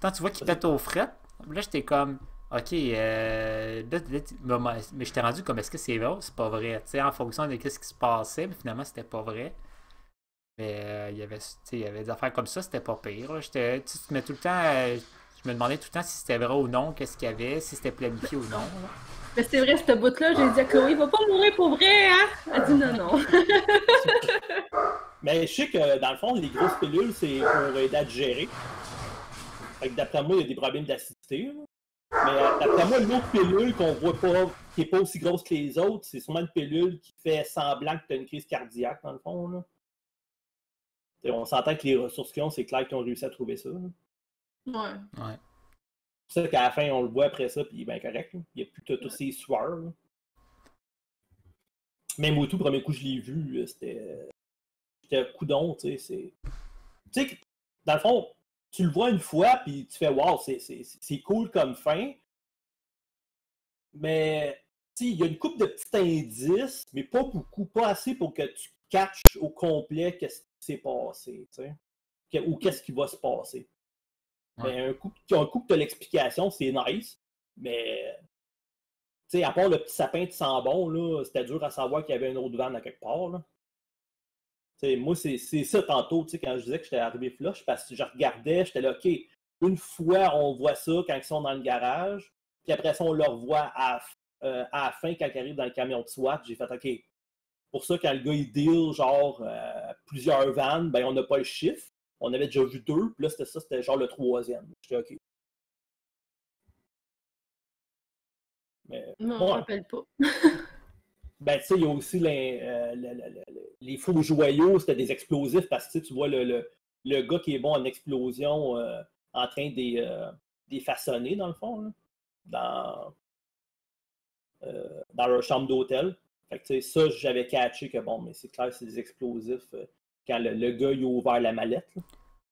Speaker 1: quand tu vois qu'il pète aux frettes, là, j'étais comme, ok, euh, là, là, mais, j'étais rendu comme, est-ce que c'est vrai ou c'est pas vrai? Tu sais, en fonction de ce qui se passait, mais finalement, c'était pas vrai. Mais euh, il y avait, tu sais, il y avait des affaires comme ça, c'était pas pire. J'étais, tu mets tout le temps, euh, je me demandais tout le temps si c'était vrai ou non, qu'est-ce qu'il y avait, si c'était planifié ou non. là.
Speaker 7: Mais c'est vrai, ce bout-là, j'ai dit à Chloé, il va pas mourir pour vrai, hein? Elle dit non, non.
Speaker 8: Mais je sais que dans le fond, les grosses pilules, c'est pour aider à digérer. Fait que d'après moi, il y a des problèmes d'acidité. Mais euh, d'après moi, l'autre pilule qu'on voit pas, qui est pas aussi grosse que les autres, c'est sûrement une pilule qui fait semblant que tu as une crise cardiaque, dans le fond. Là. On s'entend que les ressources qu'ils ont, c'est clair qu'ils ont réussi à trouver ça. là.
Speaker 7: Ouais.
Speaker 1: Ouais.
Speaker 8: C'est ça qu'à la fin, on le voit après ça, puis il est bien correct. là. Il n'y a plus tous ces sueurs. là. Même au tout, premier coup, je l'ai vu, euh, c'était. euh, C'était un coudon, tu sais. c'est- Tu sais, que, dans le fond, tu le vois une fois, puis tu fais Waouh, c'est- cool comme fin. Mais, il y a une coupe de petits indices, mais pas beaucoup, pas assez pour que tu catches au complet qu'est-ce qui s'est passé, tu sais. Que- Ou qu'est-ce qui va se passer. Mais un coup, un coup que tu as l'explication, c'est nice. Mais, tu sais, à part le petit sapin de sang bon, là, c'était dur à savoir qu'il y avait une autre vanne à quelque part, là. Moi, c'est c'est ça tantôt, tu sais, quand je disais que j'étais arrivé flush, parce que je regardais, j'étais là, OK, une fois, on voit ça quand ils sont dans le garage, puis après ça, on le revoit à, euh, à la fin, quand ils arrivent dans le camion de SWAT, j'ai fait, OK, pour ça, quand le gars, il deal, genre, euh, plusieurs vannes, ben, on n'a pas le chiffre. On avait déjà vu deux, puis là, c'était ça, c'était genre le troisième. J'étais OK. Mais,
Speaker 7: Non, je
Speaker 8: Ouais.
Speaker 7: me rappelle pas.
Speaker 8: ben, tu sais, il y a aussi les, euh, le- le- le- le- les faux joyaux, c'était des explosifs parce que tu vois le, le, gars qui est bon en explosion euh, en train de les, euh, des façonner, dans le fond, dans, euh, dans leur chambre d'hôtel. Fait que, ça, j'avais catché que bon, mais c'est clair, c'est des explosifs quand le, gars il a ouvert la mallette. là.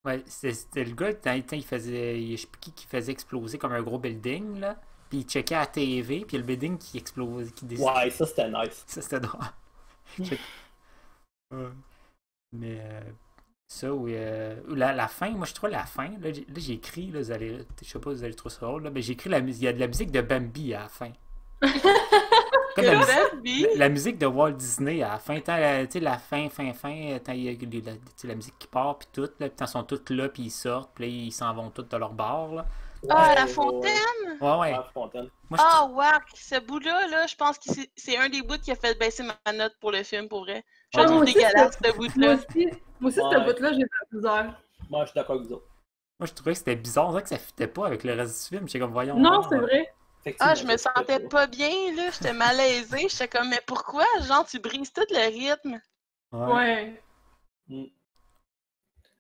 Speaker 1: Ouais, c'était le gars, il faisait. Qui faisait exploser comme un gros building, là. Puis il checkait à la TV, puis le building qui explose, qui décide.
Speaker 8: Ouais, ça c'était nice.
Speaker 1: Ça, c'était drôle. Ouais. Mais euh, ça, oui. euh, la, la fin, moi je trouve la fin, là, j'ai écrit, là, vous allez, je sais pas si vous allez trouver ça drôle, là, mais j'ai écrit la musique, il y a de la musique de Bambi à la fin. Comme la, musique,
Speaker 6: Bambi?
Speaker 1: la, la musique de Walt Disney à la fin, la, tu sais, la fin, fin, fin, il y a la, tu sais, la musique qui part, puis tout, là, puis tant ils sont toutes là, puis ils sortent, puis là, ils s'en vont tous de leur bar, là.
Speaker 6: Ah, la fontaine?
Speaker 1: Ouais, ouais.
Speaker 8: Fontaine.
Speaker 6: Ah, wack! Ce bout-là, là, je pense que c'est- un des bouts qui a fait baisser ma note pour le film, pour vrai. Je
Speaker 7: Ah,
Speaker 6: trouve
Speaker 7: moi aussi,
Speaker 6: dégueulasse, ce
Speaker 7: Moi
Speaker 6: bout-là.
Speaker 7: aussi, moi aussi ce bout-là, j'ai la misère.
Speaker 8: Moi, je suis d'accord avec vous autres.
Speaker 1: Moi, je trouvais que c'était bizarre, on dirait que ça fitait pas avec le reste du film. J'étais comme, voyons.
Speaker 7: Non, c'est vrai.
Speaker 6: Ah, je me sentais pas bien, là. J'étais malaisée. J'étais comme, mais pourquoi? Genre, tu brises tout le rythme?
Speaker 1: Ouais.
Speaker 7: Ouais.
Speaker 8: Mm.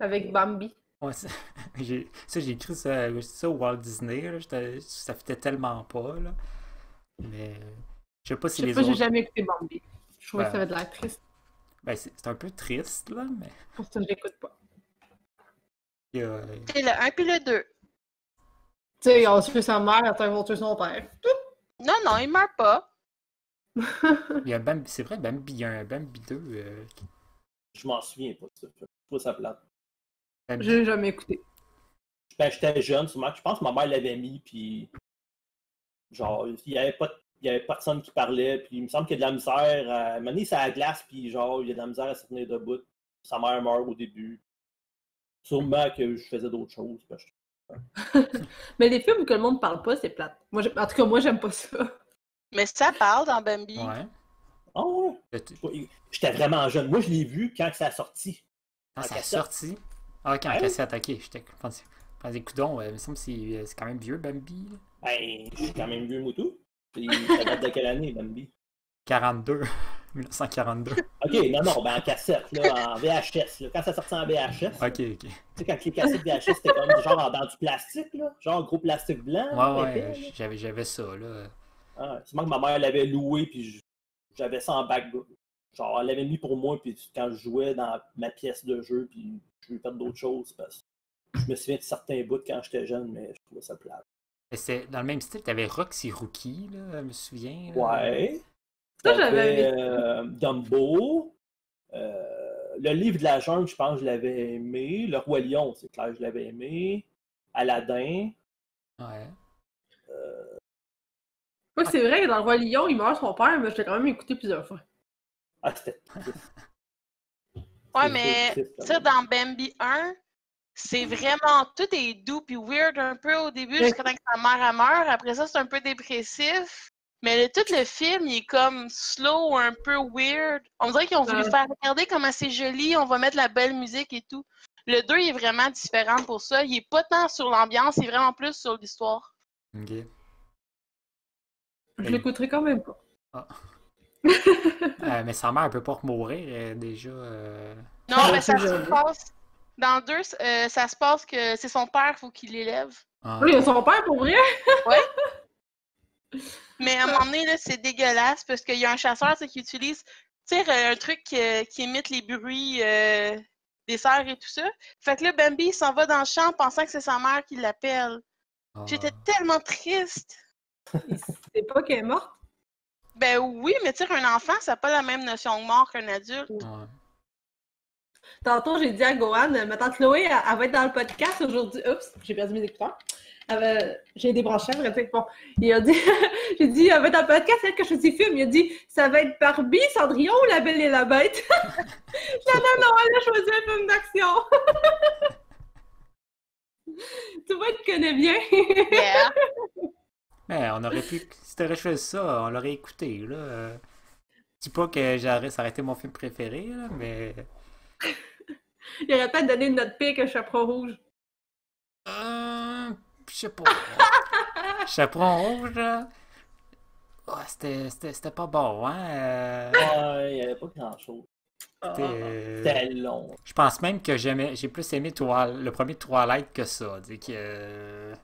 Speaker 7: Avec Bambi.
Speaker 1: Ouais, ça, j'ai, j'ai écrit ça, ça au Walt Disney. Là, ça fitait tellement pas. Là. Mais je sais pas si
Speaker 7: Je sais
Speaker 1: les
Speaker 7: pas, j'ai
Speaker 1: autres.
Speaker 7: jamais écouté Bambi. Je trouvais que ça avait de l'air triste.
Speaker 1: Ben, c'est, c'est un peu triste, là, mais.
Speaker 7: Pour ça, je l'écoute pas.
Speaker 1: il y a-
Speaker 6: C'est le 1 puis le 2.
Speaker 7: Tu sais, on tué sa mère, après on tué son père.
Speaker 6: Non, non, il meurt pas.
Speaker 1: il y a Bambi, c'est vrai, Bambi, il y a un Bambi 2. euh,
Speaker 8: Je m'en souviens pas de ça. Je trouve ça plate.
Speaker 7: J'ai jamais écouté.
Speaker 8: Ben, j'étais jeune, sûrement. Je pense que ma mère l'avait mis, puis. Genre, il y avait pas, il y avait personne qui parlait, puis il me semble qu'il y a de la misère. À... À un moment donné, c'est à la glace, puis genre, il y a de la misère à se tenir debout. Sa mère meurt au début. Sûrement que je faisais d'autres choses. ben, je-
Speaker 7: Mais les films que le monde parle pas, c'est plate. Moi, en tout cas, moi, j'aime pas ça.
Speaker 6: Mais ça parle dans Bambi.
Speaker 1: Ouais.
Speaker 8: Ah ouais? J'étais vraiment jeune. Moi, je l'ai vu quand ça a sorti.
Speaker 1: Quand ça a sorti. Ah, ok, en
Speaker 8: Ouais.
Speaker 1: cassette, ok. J'étais. Je pensais, pensais, coudon, euh, il me semble que c'est, c'est quand même vieux, Bambi. là.
Speaker 8: Ben, je suis quand même vieux, Moutou. Puis, ça date de quelle année, Bambi?
Speaker 1: 42. 1942.
Speaker 8: Ok, non, non, ben en cassette, là, en VHS. Là. Quand ça sortait en VHS,
Speaker 1: Ok, ok.
Speaker 8: tu sais, quand les cassettes VHS, c'était comme genre en- dans du plastique, là. Genre gros plastique blanc.
Speaker 1: Ouais, ouais, j'avais, j'avais ça, là.
Speaker 8: Ah, c'est moi que ma mère l'avait loué, puis j'avais ça en back. Genre, elle l'avait mis pour moi, puis quand je jouais dans ma pièce de jeu, puis je voulais faire d'autres choses, parce que je me souviens de certains bouts quand j'étais jeune, mais je trouvais ça plate.
Speaker 1: Mais c'est dans le même style, t'avais Roxy Rookie, là, je me souviens. là.
Speaker 8: Ouais.
Speaker 7: Ça, j'avais
Speaker 8: euh, Dumbo. Euh, le livre de la jungle, je pense que je l'avais aimé. Le Roi Lion, c'est clair, je l'avais aimé. Aladdin.
Speaker 1: Ouais.
Speaker 7: Moi, c'est vrai que dans le Roi Lion, il meurt son père, mais je l'ai quand même écouté plusieurs fois.
Speaker 8: Ah, c'était.
Speaker 6: Ouais, mais ça,
Speaker 8: même.
Speaker 6: dans Bambi 1, c'est vraiment. Tout est doux puis weird un peu au début, jusqu'à temps que sa mère meurt. Après ça, c'est un peu dépressif. Mais le- tout le film, il est comme slow, un peu weird. On dirait qu'ils ont voulu
Speaker 7: Ouais.
Speaker 6: faire regarder comment c'est joli, on va mettre la belle musique et tout. Le 2 il est vraiment différent pour ça. Il est pas tant sur l'ambiance, il est vraiment plus sur l'histoire.
Speaker 1: Ok.
Speaker 7: Je l'écouterai quand même pas.
Speaker 1: Euh, mais sa mère, elle peut pas mourir euh, déjà. euh.
Speaker 6: Non, mais ça
Speaker 7: c'est
Speaker 6: se passe. Dans deux, euh, ça se passe que c'est son père, faut qu'il l'élève.
Speaker 1: Ah,
Speaker 7: Oui, il y a son père pour vrai?
Speaker 6: Mais à un moment donné, là, c'est dégueulasse parce qu'il y a un chasseur qui utilise tu sais, un truc euh, qui imite les bruits euh, des cerfs et tout ça. Fait que là, Bambi il s'en va dans le champ pensant que c'est sa mère qui l'appelle.
Speaker 1: ah.
Speaker 6: J'étais tellement triste.
Speaker 7: Il sait pas qu'elle est morte?
Speaker 6: Ben oui, mais tu sais, un enfant, ça n'a pas la même notion de mort qu'un adulte.
Speaker 1: Ouais.
Speaker 7: Tantôt, j'ai dit à Gohan, euh, ma tante Chloé, elle, elle va être dans le podcast aujourd'hui. Oups, j'ai perdu mes écouteurs. J'ai débranché, à vrai dire. Bon, il a dit, j'ai dit, elle va être dans le podcast, elle que je dis film. Il a dit, ça va être Barbie, Cendrillon ou La Belle et la Bête? Je non, non, elle a choisi un film d'action. tu vois, tu connais bien.
Speaker 6: Yeah.
Speaker 1: Mais on aurait pu. Si t'aurais choisi ça, on l'aurait écouté, là. Euh, Je dis pas que j'aurais- ça aurait été mon film préféré, là, mais.
Speaker 7: il aurait peut-être donné une note pire que Chaperon Rouge.
Speaker 1: Euh, je sais pas. Chaperon rouge, là. Ouais, c'était- c'était c'était pas bon, hein. euh,
Speaker 8: Ouais, il n'y avait pas grand-chose.
Speaker 1: c'était, euh,
Speaker 8: C'était long.
Speaker 1: Je pense même que j'aimais, j'ai plus aimé Twi- le premier Twilight que ça. que, euh,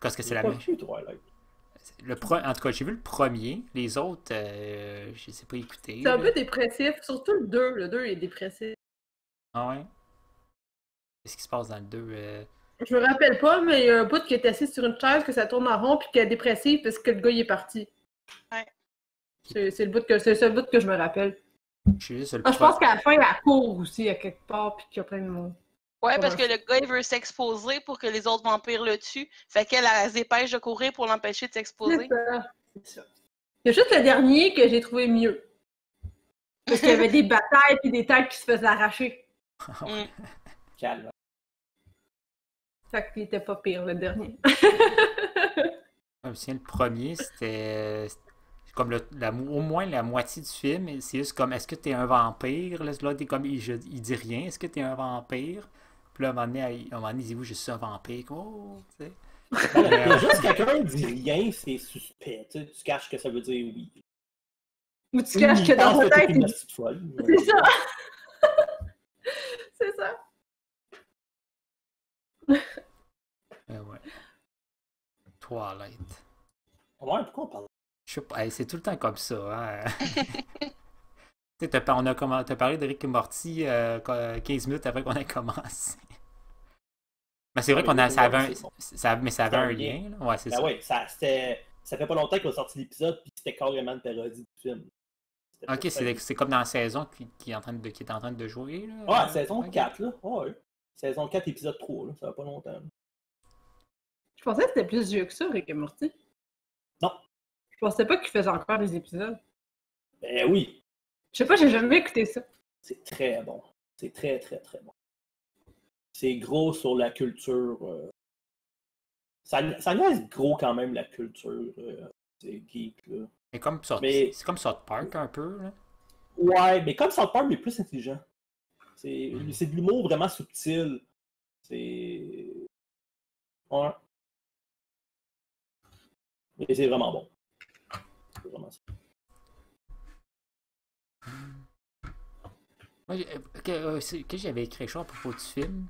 Speaker 1: Parce que c'est la même.
Speaker 8: Twilight.
Speaker 1: Le pre- En tout cas, j'ai vu le premier. Les autres, euh, je les ai pas écoutés.
Speaker 7: C'est un peu dépressif, surtout le 2. Le 2 est dépressif.
Speaker 1: Ah ouais? Qu'est-ce qui se passe dans le 2?
Speaker 7: Je me rappelle pas, mais il y a un bout qui est assis sur une chaise, que ça tourne en rond, puis qu'elle est dépressive parce que le gars il est parti.
Speaker 6: Ouais.
Speaker 7: C'est c'est le bout que le seul bout que je me rappelle.
Speaker 1: Je suis juste sur le
Speaker 7: Ah, je pense qu'à la fin, elle court aussi à quelque part, puis qu'il y a plein de monde.
Speaker 6: Ouais, parce que le gars, il veut s'exposer pour que les autres vampires le tuent. Fait qu'elle, elle se dépêche de courir pour l'empêcher de
Speaker 7: C'est
Speaker 6: s'exposer.
Speaker 7: ça. C'est ça. Il y a juste le dernier que j'ai trouvé mieux. Parce qu'il y avait des batailles puis des têtes qui se faisaient arracher.
Speaker 6: Mm.
Speaker 8: Calme.
Speaker 7: Fait qu'il était pas pire, le dernier.
Speaker 1: Je me souviens, le premier, c'était c'est comme le, la, au moins la moitié du film. et C'est juste comme est-ce que t'es un vampire? Là, là t'es comme il, je- il dit rien, est-ce que t'es un vampire? Puis là, à un moment donné, il- à un moment donné, il dit oui, je suis un vampire. Oh, tu sais.
Speaker 8: Quand juste quelqu'un dit rien, c'est suspect. Tu, sais, tu caches que ça veut dire oui.
Speaker 7: Ou tu caches que dans
Speaker 8: ta
Speaker 7: tête, c'est ça. c'est ça.
Speaker 1: Euh, ouais. Twilight.
Speaker 8: Ouais, pourquoi on parle?
Speaker 1: Je sais pas, hey, c'est tout le temps comme ça. Hein? tu sais, t'as, par- on a parlé de Rick et Morty euh, qu- 15 minutes après qu'on ait commencé. Mais c'est vrai qu'on a, ça avait un, ça, mais ça avait un lien.
Speaker 8: lien.
Speaker 1: là. Ouais, c'est
Speaker 8: Ben
Speaker 1: ça.
Speaker 8: ouais, ça, c'était- ça fait pas longtemps qu'on a sorti l'épisode, puis c'était carrément une parodie du film.
Speaker 1: Ok, c'est, c'est comme dans la saison qui, qui est en train de, qui est en train de jouer. Là.
Speaker 8: Ouais, saison
Speaker 1: Ok.
Speaker 8: 4, là. Ouais. Saison 4, épisode 3, là. Ça va pas longtemps. là.
Speaker 7: Je pensais que c'était plus vieux que ça, Rick et Morty.
Speaker 8: Non.
Speaker 7: Je pensais pas qu'il faisait encore des épisodes.
Speaker 8: Ben oui,
Speaker 7: Je sais pas, j'ai jamais écouté ça.
Speaker 8: c'est très bon. C'est très, très, très bon. C'est gros sur la culture. euh, Ça, ça niaise gros quand même, la culture. euh, C'est geek, là.
Speaker 1: C'est comme, South-
Speaker 8: Mais-
Speaker 1: c'est comme South Park un peu. Là.
Speaker 8: Ouais, mais comme South Park, mais plus intelligent. C'est c'est de l'humour vraiment subtil. C'est. Ouais. Mais c'est vraiment bon. C'est vraiment ça.
Speaker 1: Moi, euh, que, euh, que j'avais écrit à propos du film?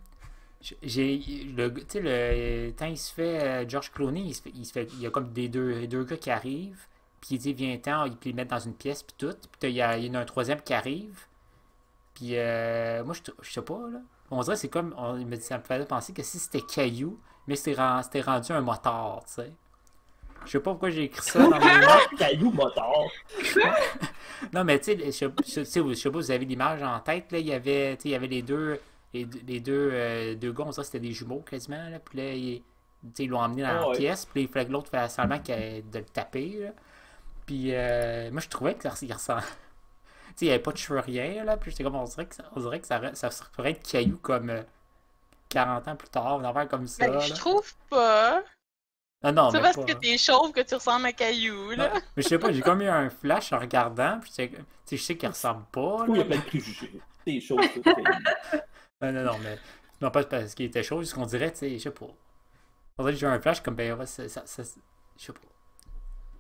Speaker 1: J'ai, le, tu sais, le, quand il se fait, euh, George Clooney, il, se fait, il, se fait- il y a comme des deux, deux gars qui arrivent, puis il dit viens-t'en, il- puis ils le mettent dans une pièce, puis tout. Puis il y, a, il y en a un troisième qui arrive. Puis euh, moi, je, je sais pas, là. On dirait c'est comme, on, me ça me faisait penser que si c'était Caillou, mais c'était, ren- c'était rendu un motard, tu sais. Je sais pas pourquoi j'ai écrit ça dans mes notes.
Speaker 8: Caillou motard.
Speaker 1: Non, mais tu sais, je sais- je je sais pas, vous avez l'image en tête, là, il y avait, tu sais, il y avait les deux, les, deux- les deux, euh, deux gars, on dirait que c'était des jumeaux quasiment, là, puis là, ils, tu ils l'ont emmené dans
Speaker 8: Ah
Speaker 1: la
Speaker 8: ouais.
Speaker 1: pièce, puis il fallait que l'autre fasse semblant de le taper, là. Puis euh, moi, je trouvais que ça il ressemble... Tu sais, il n'y avait pas de cheveux, rien, là, puis j'étais comme, on dirait que ça, on dirait que ça, ça pourrait être caillou comme euh, 40 ans plus tard, une affaire comme ça,
Speaker 6: Ben, je trouve pas.
Speaker 1: Non, non,
Speaker 6: C'est
Speaker 1: mais
Speaker 6: parce
Speaker 1: pas-
Speaker 6: que t'es chauve que tu ressembles à Caillou, là.
Speaker 1: Non, mais je sais pas, j'ai comme eu un flash en regardant, puis tu je sais qu'il ressemble pas,
Speaker 8: Il y
Speaker 1: là,
Speaker 8: a plein de préjugés. C'est chaud, ça. Caillou.
Speaker 1: Non, non, non, mais. Non, pas parce qu'il était chaud, juste qu'on dirait, tu sais, je sais pas. On dirait que j'ai un flash comme, ben, ouais, ça, ça, ça- je sais pas.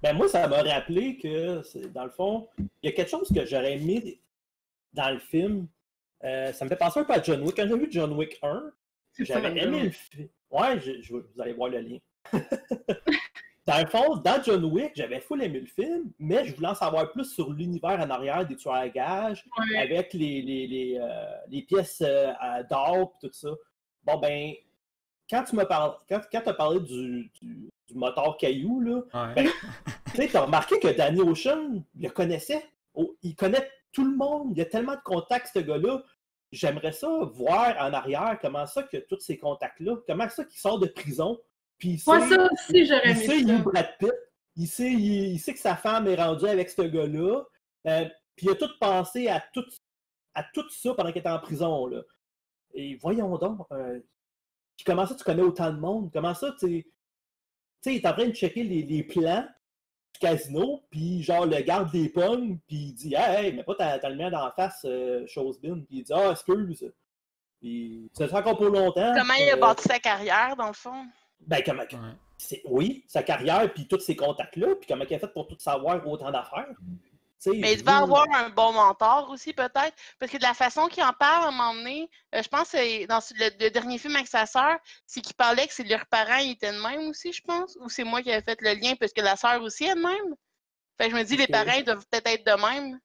Speaker 8: Ben moi, ça m'a rappelé que, dans le fond, il y a quelque chose que j'aurais aimé dans le film. Euh, ça me fait penser un peu à John Wick. Quand j'ai vu John Wick 1, j'avais aimé le film. Ouais, je- je- vous allez voir le lien. dans le fond, dans John Wick, j'avais full aimé le film, mais je voulais en savoir plus sur l'univers en arrière des tueurs à gages,
Speaker 7: Ouais.
Speaker 8: avec les, les, les, euh, les pièces euh, d'or et tout ça. Bon, ben, quand tu m'as parlé, quand, quand tu as parlé du, du, du moteur caillou, là,
Speaker 1: Ouais.
Speaker 8: tu sais, t'as remarqué que Danny Ocean le connaissait. Oh, il connaît tout le monde. Il y a tellement de contacts, ce gars-là. J'aimerais ça voir en arrière comment ça que tous ces contacts-là, comment ça qu'il sort de prison. Puis il
Speaker 7: Moi,
Speaker 8: sait-
Speaker 7: ça aussi, j'aurais
Speaker 8: il
Speaker 7: aimé
Speaker 8: sait, il est
Speaker 7: ça.
Speaker 8: Brad Pitt. Il sait, il, il sait que sa femme est rendue avec ce gars-là. Euh, puis il a tout pensé à tout, à tout ça pendant qu'il était en prison. Là. Et voyons donc. euh, puis comment ça, tu connais autant de monde? Comment ça, tu sais, tu sais, il est en train de checker les, les plans du casino, puis genre, le garde les pogne, puis il dit Hey, hey, mais pas ta, ta lumière d'en face, euh, chose bin. Puis il dit Ah, excuse. Puis ça fait encore pour longtemps.
Speaker 6: Comment il a
Speaker 8: Euh,
Speaker 6: bâti sa carrière, dans le fond?
Speaker 8: Ben, comment,
Speaker 1: Ouais.
Speaker 8: c'est- oui, sa carrière, puis tous ces contacts-là, puis comment il a fait pour tout savoir autant d'affaires. Sais,
Speaker 6: Mais il devait avoir un bon mentor aussi, peut-être. Parce que de la façon qu'il en parle à un moment donné, euh, je pense que c'est dans le, le dernier film avec sa sœur, c'est qu'il parlait que c'est leurs parents ils étaient de même aussi, je pense. Ou c'est moi qui avais fait le lien, parce que la sœur aussi est de même. Fait que je me dis, les parents ils doivent peut-être être de même.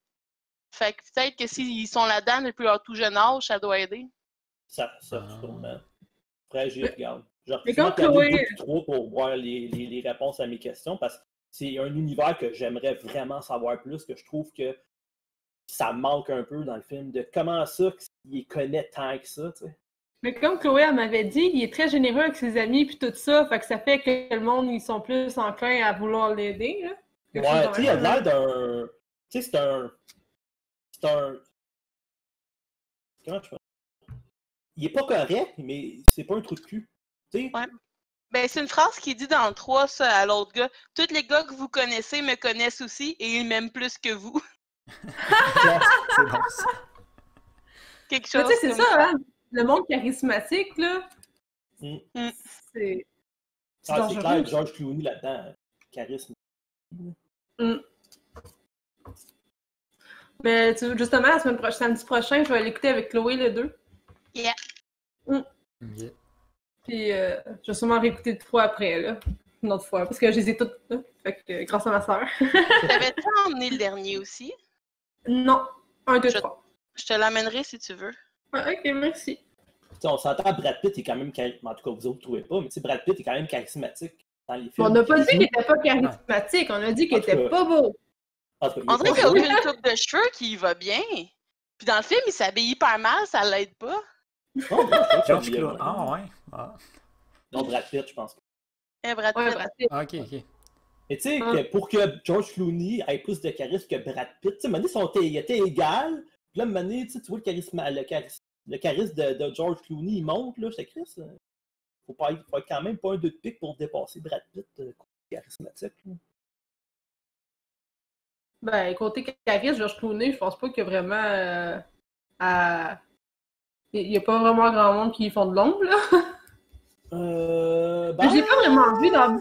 Speaker 6: Fait que peut-être que s'ils sont là-dedans depuis leur tout jeune âge, ça doit aider.
Speaker 8: Ça, ça,
Speaker 1: Ah.
Speaker 8: sûrement. Après, j'y regarde. Genre,
Speaker 7: Mais quand Chloé-
Speaker 8: trop pour voir les, les- les réponses à mes questions, parce que c'est un univers que j'aimerais vraiment savoir plus, que je trouve que ça manque un peu dans le film, de comment ça qu'il connaît tant que ça, tu sais.
Speaker 7: Mais comme Chloé m'avait dit, il est très généreux avec ses amis puis tout ça, fait que ça fait que le monde ils sont plus enclins à vouloir l'aider.
Speaker 8: Ouais, tu sais, il a l'air d'un. Tu sais, c'est un. C'est un. Comment je peux. Il est pas correct, mais c'est pas un trou de cul.
Speaker 6: Ouais. Ben, c'est une phrase qui dit dans le 3, ça, à l'autre gars. Tous les gars que vous connaissez me connaissent aussi et ils m'aiment plus que vous.
Speaker 1: C'est bon, ça.
Speaker 6: Quelque
Speaker 7: Mais
Speaker 6: chose.
Speaker 7: tu sais, c'est
Speaker 6: comme
Speaker 7: ça, hein? Le monde charismatique, là.
Speaker 8: Mm.
Speaker 6: Mm.
Speaker 7: C'est.
Speaker 8: Ah, c'est clair, George Clooney là-dedans. Charisme.
Speaker 7: Mais tu- justement, la semaine prochaine, samedi prochain, je vais l'écouter avec Chloé le 2.
Speaker 1: Yeah.
Speaker 7: Puis euh, je vais sûrement réécouter deux fois après, là. Une autre fois. Parce que je les ai toutes, là. Fait que euh, grâce à ma soeur.
Speaker 6: T'avais-tu emmené le dernier aussi?
Speaker 7: non. Un, deux,
Speaker 6: Je-
Speaker 7: trois.
Speaker 6: Je te l'amènerai si tu veux.
Speaker 7: Ouais, ok, merci.
Speaker 8: Tu sais, on s'entend, Brad Pitt est quand même. chari- En tout cas, vous autres ne trouvez pas, mais tu sais, Brad Pitt est quand même charismatique dans les films.
Speaker 7: on n'a pas dit
Speaker 8: qu'il
Speaker 7: qu'il
Speaker 8: joue.
Speaker 7: était pas charismatique, on a dit qu'il
Speaker 8: En tout
Speaker 7: était
Speaker 8: cas,
Speaker 7: pas beau.
Speaker 8: En tout cas, il
Speaker 6: On dirait qu'il a aucune coupe de cheveux qui va bien. Puis dans le film, il s'habille hyper mal, ça l'aide pas.
Speaker 1: George Clooney.
Speaker 8: bon.
Speaker 1: Ah, ouais. Ah,
Speaker 8: Non, Brad Pitt, je pense.
Speaker 6: Eh, Brad
Speaker 7: Ouais,
Speaker 6: Pitt.
Speaker 7: Brad Pitt.
Speaker 1: ok, ok.
Speaker 8: Mais tu sais,
Speaker 7: Ah.
Speaker 8: que pour que George Clooney ait plus de charisme que Brad Pitt, tu sais, ils sont- ils étaient égal. Puis là, donné, tu vois le charisme, le charisme, le charisme de, de George Clooney, il monte, là, c'est Chris. Faut, pas être, faut être quand même pas un deux de pique pour dépasser Brad Pitt, euh, charismatique. là.
Speaker 7: Ben, côté charisme, George Clooney, je pense pas qu'il y a vraiment. euh, à... Il n'y a pas vraiment grand monde qui font de l'ombre, là.
Speaker 8: Euh,
Speaker 7: Je l'ai
Speaker 8: ben,
Speaker 7: pas vraiment vu dans.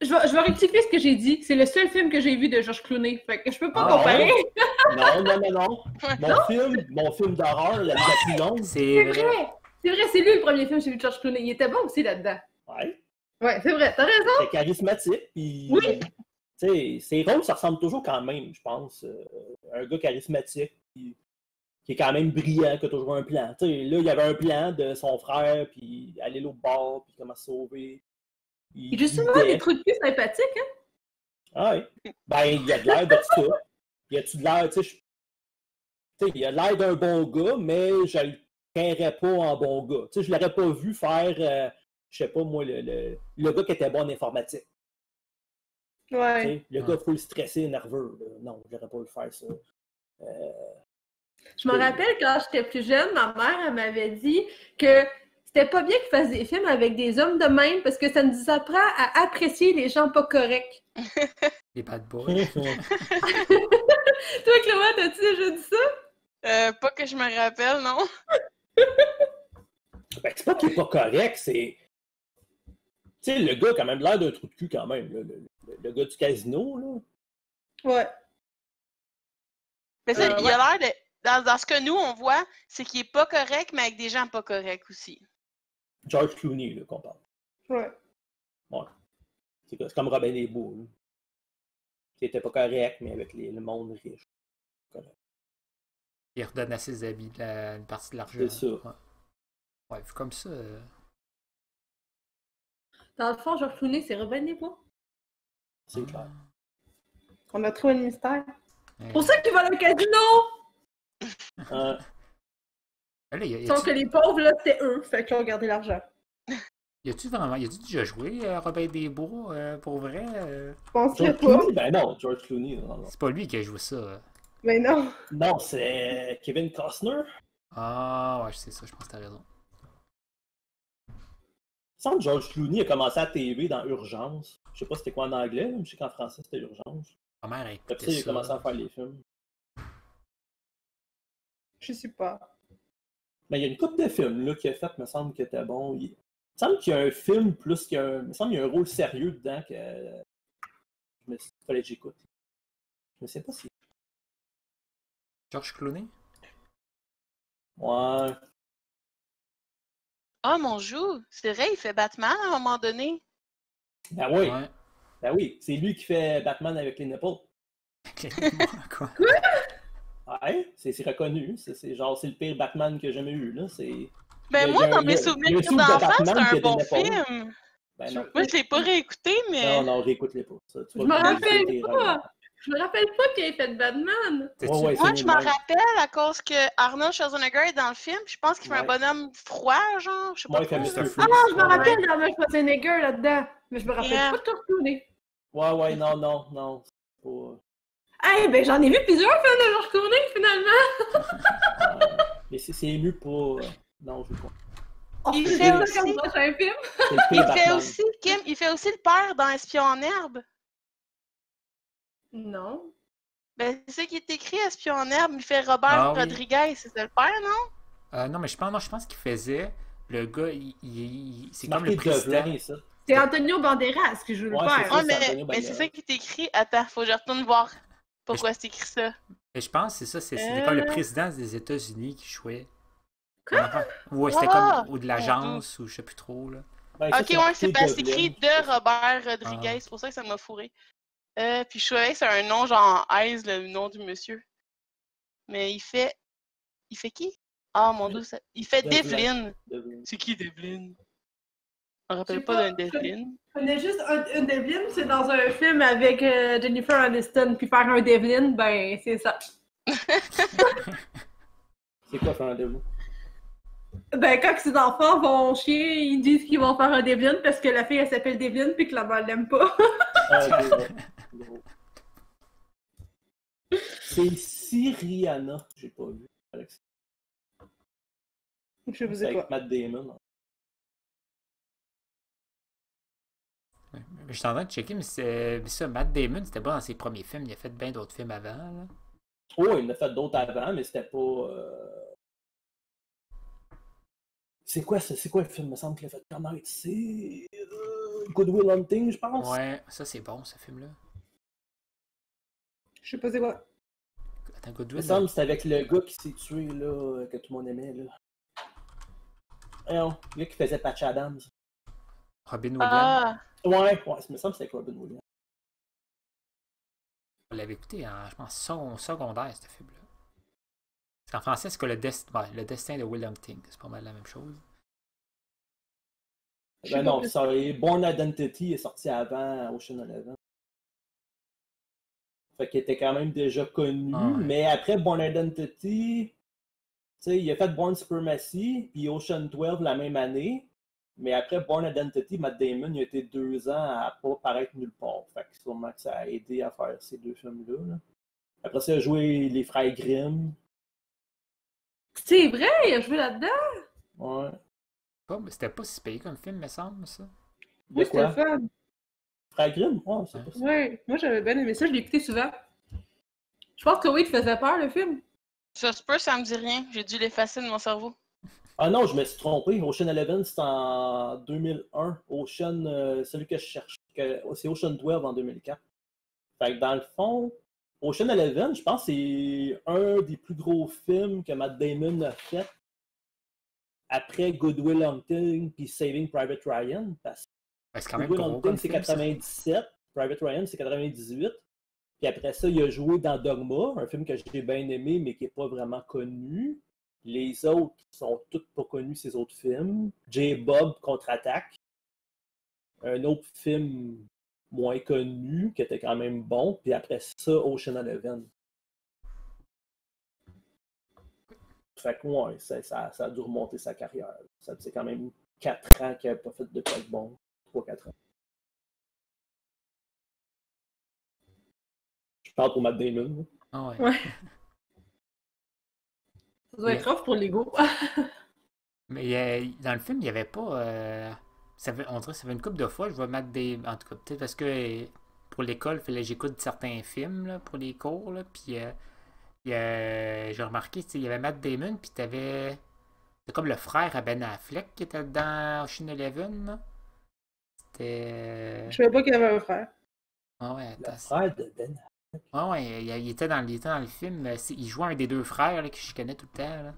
Speaker 7: Je vais, je vais rectifier ce que j'ai dit. C'est le seul film que j'ai vu de George Clooney. Fait que je peux pas
Speaker 8: Ah,
Speaker 7: comparer.
Speaker 8: non, non, non, non. Mon film, mon film d'horreur, la, plus longue,
Speaker 1: C'est
Speaker 7: C'est
Speaker 1: vrai.
Speaker 7: C'est vrai, c'est lui le premier film que j'ai vu de George Clooney. Il était bon aussi là-dedans.
Speaker 8: ouais,
Speaker 7: Ouais, c'est vrai, t'as raison.
Speaker 8: c'est charismatique. Puis,
Speaker 7: Oui.
Speaker 8: tu sais, ses rôles, ça ressemble toujours quand même, je pense. euh, un gars charismatique, qui est quand même brillant, qui a toujours un plan. Tu sais, là, il y avait un plan de son frère, puis aller l'autre bord, puis comment se sauver. Il-
Speaker 7: Et justement,
Speaker 8: il
Speaker 7: des de cul sympathiques, hein?
Speaker 8: Ah ouais. Ben, il a de l'air de ça. Il a-tu de l'air, tu sais, je- tu sais, il a l'air d'un bon gars, mais je le craindrais pas en bon gars. Tu sais, je l'aurais pas vu faire, euh, je sais pas moi, le, le, le gars qui était bon en informatique.
Speaker 7: Ouais.
Speaker 8: sais, Le gars full stressé, nerveux. là. Non, je l'aurais pas vu faire ça. Euh,
Speaker 7: Je me rappelle quand j'étais plus jeune, ma mère, elle m'avait dit que c'était pas bien qu'ils fassent des films avec des hommes de même parce que ça nous apprend à apprécier les gens pas corrects.
Speaker 1: Les bad boys.
Speaker 7: Toi, Chloé, t'as-tu déjà dit ça?
Speaker 6: Euh, pas que je me rappelle, non?
Speaker 8: ben, c'est pas qu'il est pas correct, c'est. Tu sais, le gars a quand même l'air d'un trou de cul quand même. là, le- le- le gars du casino, là.
Speaker 7: Ouais.
Speaker 6: Mais ça,
Speaker 7: Euh,
Speaker 6: il a l'air de. Dans, dans ce que nous, on voit, c'est qu'il est pas correct, mais avec des gens pas corrects aussi.
Speaker 8: George Clooney, là, qu'on parle.
Speaker 7: Ouais.
Speaker 8: C'est c'est comme Robin des Bois, là. Qui était pas correct, mais avec les- le monde riche.
Speaker 1: Il redonne à ses habits la- une partie de l'argent.
Speaker 8: C'est ça.
Speaker 1: Ouais. Ouais, vu comme ça. euh,
Speaker 7: Dans le fond, Georges Clooney, c'est Robin des Bois.
Speaker 8: C'est clair.
Speaker 7: On a trouvé le mystère.
Speaker 1: ouais.
Speaker 7: Pour ça qu'ils vont au casino!
Speaker 1: Là, y a- y
Speaker 7: Sauf que les pauvres, là, c'était eux. Fait qu'ils ont gardé l'argent.
Speaker 1: y a-tu vraiment. Y a-tu déjà joué euh, Robin Desbois euh, pour vrai euh?
Speaker 7: Je pense qu'il y a
Speaker 8: George
Speaker 7: pas.
Speaker 8: Clooney? Ben non, George Clooney. Non, non.
Speaker 1: C'est pas lui qui a joué ça. euh.
Speaker 7: Mais non.
Speaker 8: Non, c'est Kevin Costner.
Speaker 1: Ah, ouais, c'est ça, je pense que t'as raison.
Speaker 8: Il me semble que George Clooney a commencé à TV dans Urgence. Je sais pas c'était quoi en anglais, mais je sais qu'en français c'était Urgence.
Speaker 1: Ma mère a
Speaker 8: Après
Speaker 1: écouté
Speaker 8: ça, il a commencé à faire les films.
Speaker 7: Je sais pas.
Speaker 8: Mais il y a une couple de films là, qu'il a fait, me semble que était bon. Il... il me semble qu'il y a un film plus qu'un. Il me semble qu'il y a un rôle sérieux dedans que. Je me suis... fallait que j'écoute. Je ne sais pas si.
Speaker 1: George Clooney?
Speaker 8: Ouais.
Speaker 6: Ah, mon joue! C'est vrai, il fait Batman à un moment donné.
Speaker 8: Ben oui.
Speaker 1: Ouais.
Speaker 8: Ben oui. C'est lui qui fait Batman avec les nipples.
Speaker 1: Quoi?
Speaker 8: Ouais, c'est c'est reconnu. C'est c'est genre, c'est le pire Batman que j'ai jamais eu. Là. C'est.
Speaker 6: Ben, moi, dans mes souvenirs
Speaker 8: un film de
Speaker 6: d'enfance,
Speaker 8: Batman
Speaker 6: c'est
Speaker 8: qui a
Speaker 6: un bon film.
Speaker 8: Ben non.
Speaker 6: Moi, je l'ai pas réécouté, mais.
Speaker 8: Non, non, réécoute-les pas. Ça, tu
Speaker 7: Je me rappelle pas. Je me rappelle pas qu'il ait fait Batman.
Speaker 1: T'es-tu-
Speaker 8: Ouais, ouais,
Speaker 6: Moi, je m'en rappelle à cause que Arnold Schwarzenegger est dans le film. Je pense qu'il fait un bonhomme froid, genre. Je sais pas.
Speaker 7: Ah, je me rappelle d'Arnold Schwarzenegger là-dedans. Mais je me rappelle
Speaker 6: Yeah.
Speaker 7: pas de Clooney.
Speaker 8: Ouais, ouais, non, non, non. c'est pas-
Speaker 7: Eh ben, j'en ai vu plusieurs films de Georges Clooney, finalement.
Speaker 8: euh, Mais c'est c'est ému pour. euh, Non, je veux pas.
Speaker 7: On
Speaker 6: Il
Speaker 7: fait
Speaker 6: aussi-
Speaker 7: film.
Speaker 8: C'est le
Speaker 6: Il fait aussi, Kim, il fait aussi le père dans Espion en herbe.
Speaker 7: Non.
Speaker 6: Ben, c'est ça qui est écrit, Espion en herbe. Il fait Robert
Speaker 1: Ah oui.
Speaker 6: Rodriguez. C'est ça le père, non?
Speaker 1: Euh, non, mais je pense, non, je pense qu'il faisait. Le gars, il, il- il- c'est comme le président.
Speaker 7: C'est Antonio Banderas qui joue le
Speaker 8: Ouais,
Speaker 7: père.
Speaker 8: c'est ça.
Speaker 6: Ah,
Speaker 8: c'est
Speaker 6: mais, mais c'est
Speaker 8: Banderas.
Speaker 6: ça qui est écrit. Attends, faut que je retourne voir pourquoi c'est écrit ça?
Speaker 1: Et je pense que c'est ça, c'est c'était comme le
Speaker 6: Euh.
Speaker 1: président des États-Unis qui jouait.
Speaker 7: Quoi?
Speaker 1: Ouais, c'était comme. Ou de l'agence, ou je sais plus trop, là.
Speaker 8: Ben,
Speaker 6: Ok, ouais, c'est
Speaker 8: marqué
Speaker 6: parce que c'est écrit de Robert Rodriguez.
Speaker 1: Ah.
Speaker 6: C'est pour ça que ça m'a fourré. Euh, puis je savais que c'est un nom genre Aise, le nom du monsieur. Mais il fait. Il fait qui? Ah mon dieu, ça... il fait
Speaker 8: Devlin.
Speaker 6: Devlin.
Speaker 8: Devlin.
Speaker 6: C'est qui Devlin? Je me
Speaker 7: Je sais
Speaker 6: rappelle pas
Speaker 7: pas.
Speaker 6: d'un Devlin.
Speaker 7: Je connais juste un, un Devlin, c'est dans un film avec euh, Jennifer Aniston. Puis faire un Devlin, ben, c'est ça.
Speaker 8: C'est quoi faire un démon?
Speaker 7: Ben, quand ses enfants vont chier, ils disent qu'ils vont faire un Devlin parce que la fille, elle s'appelle Devlin puis que la mère l'aime pas.
Speaker 8: Ah. C'est Syriana. J'ai pas vu. Alex.
Speaker 7: Je vous ai pas.
Speaker 8: avec Matt Damon.
Speaker 1: Je suis en train de checker, mais c'est ça, Matt Damon, c'était pas dans ses premiers films. Il a fait bien d'autres films avant, là.
Speaker 8: Oh, il en a fait d'autres avant, mais c'était pas. euh, C'est quoi, ça? c'est quoi le film? Il me semble qu'il a fait? Connaître. C'est. euh, Good Will Hunting, je pense.
Speaker 1: Ouais, ça c'est bon, ce film-là.
Speaker 7: Je sais pas c'est quoi.
Speaker 1: Attends, Good
Speaker 8: Il me semble que c'était avec le gars qui s'est tué, là, que tout le monde aimait, là. Non, le gars qui faisait Patch Adams.
Speaker 1: Robin Williams.
Speaker 6: Ah!
Speaker 8: Ouais, ouais, il me semble que c'était Robin Williams.
Speaker 1: On l'avait écouté en, je pense, second- secondaire, ce film-là. Parce qu'en français, c'est que le, dest- ouais, le destin de William Ting. C'est pas mal la même chose.
Speaker 8: Ben non, ça, Born Identity est sorti avant Ocean Eleven. Fait qu'il était quand même déjà connu,
Speaker 1: Ah ouais.
Speaker 8: mais après Born Identity, tu sais, il a fait Born Supremacy, puis Ocean 12 la même année. Mais après Born Identity, Matt Damon, il a été deux ans à pas paraître nulle part. Fait que sûrement que ça a aidé à faire ces deux films-là. là. Après ça, il a joué Les Frères Grimm.
Speaker 7: C'est vrai, il a joué là-dedans.
Speaker 8: Ouais.
Speaker 1: Pas- mais C'était pas si payé comme film, me semble, ça.
Speaker 7: Oui, c'était fun.
Speaker 8: Frères Grimm? Ouais, c'est pas ça.
Speaker 7: Ouais, moi j'avais bien aimé ça, je l'ai écouté souvent. Je pense que oui, il te faisait peur le film.
Speaker 6: Ça se peut, ça me dit rien. J'ai dû l'effacer de mon cerveau.
Speaker 8: Ah non, je me suis trompé. Ocean Eleven, c'est en 2001. Ocean, euh, celui que je cherche, c'est Ocean 12 en 2004. Fait que dans le fond, Ocean Eleven, je pense que c'est un des plus gros films que Matt Damon a fait après Good Will Hunting puis Saving Private Ryan. Parce
Speaker 1: Ben,
Speaker 8: que
Speaker 1: quand même
Speaker 8: Good Will
Speaker 1: gros
Speaker 8: Hunting, c'est
Speaker 1: film, ça.
Speaker 8: 97, Private Ryan, c'est 98. Puis après ça, il a joué dans Dogma, un film que j'ai bien aimé, mais qui n'est pas vraiment connu. Les autres sont tous pas connus, ces autres films. J. Bob contre-attaque. Un autre film moins connu, qui était quand même bon. Puis après ça, Ocean Eleven. Fait que ouais, ça, a dû remonter sa carrière. Ça faisait quand même 4 ans qu'il n'avait pas fait de quoi de bon. 3-4 ans. Je parle pour Matt Damon.
Speaker 1: Ah ouais.
Speaker 7: Ouais. Ça doit être pour l'ego.
Speaker 1: Mais euh, dans le film, il n'y avait pas. euh, ça fait, on dirait que ça fait une couple de fois, je vois Matt Damon. En tout cas, peut-être parce que euh, pour l'école, il fallait que j'écoute certains films là, pour les cours. Là, puis euh, j'ai remarqué, tu il y avait Matt Damon, puis t'avais. C'est comme le frère à Ben Affleck qui était dans Ocean Eleven. C'était.
Speaker 7: Je savais pas qu'il y avait un frère.
Speaker 1: Ah ouais,
Speaker 8: Le
Speaker 1: attends.
Speaker 8: frère de Ben.
Speaker 1: Ah ouais, il, il était dans, il était dans le film. Il jouait un des deux frères là, que je connais tout le temps. Là.